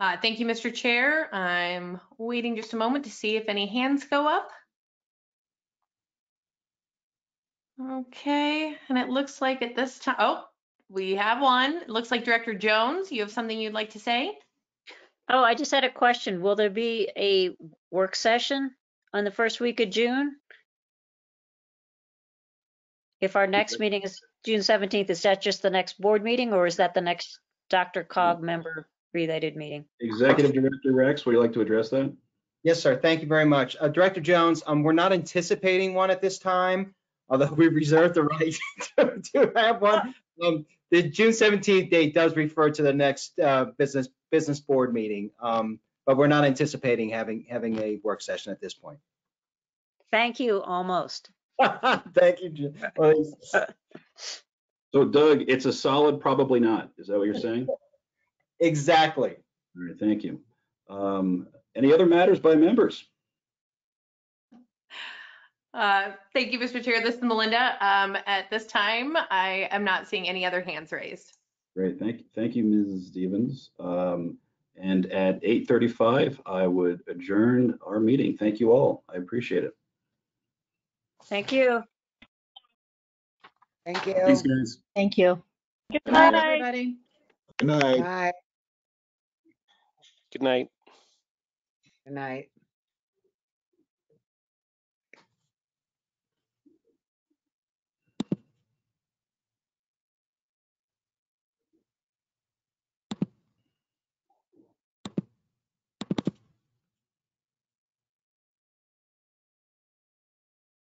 Uh, thank you, Mr. Chair. I'm waiting just a moment to see if any hands go up. Okay, and it looks like at this time, oh, we have one. It looks like Director Jones, you have something you'd like to say? Oh, I just had a question. Will there be a work session on the first week of June? If our next meeting is June 17th, is that just the next board meeting or is that the next DRCOG member related meeting? Executive Director Rex, would you like to address that? Yes, sir. Thank you very much. Uh, Director Jones, um, we're not anticipating one at this time, although we reserve the right to, to have one. Um, the June 17th date does refer to the next uh, business business board meeting, um, but we're not anticipating having having a work session at this point. Thank you, almost. Thank you. Jim. So Doug, it's a solid probably not. Is that what you're saying? Exactly. right, thank you. Um, Any other matters by members? Uh, Thank you, Mr. Chair. This is Melinda. Um, At this time, I am not seeing any other hands raised. Great, thank, you. thank you, Mrs. Stevens. Um, And at 8:35, I would adjourn our meeting. Thank you all. I appreciate it. Thank you. Thank you. Thanks, guys. Thank you. Good Good night, night. everybody. Good night. Bye. Good night. Good night.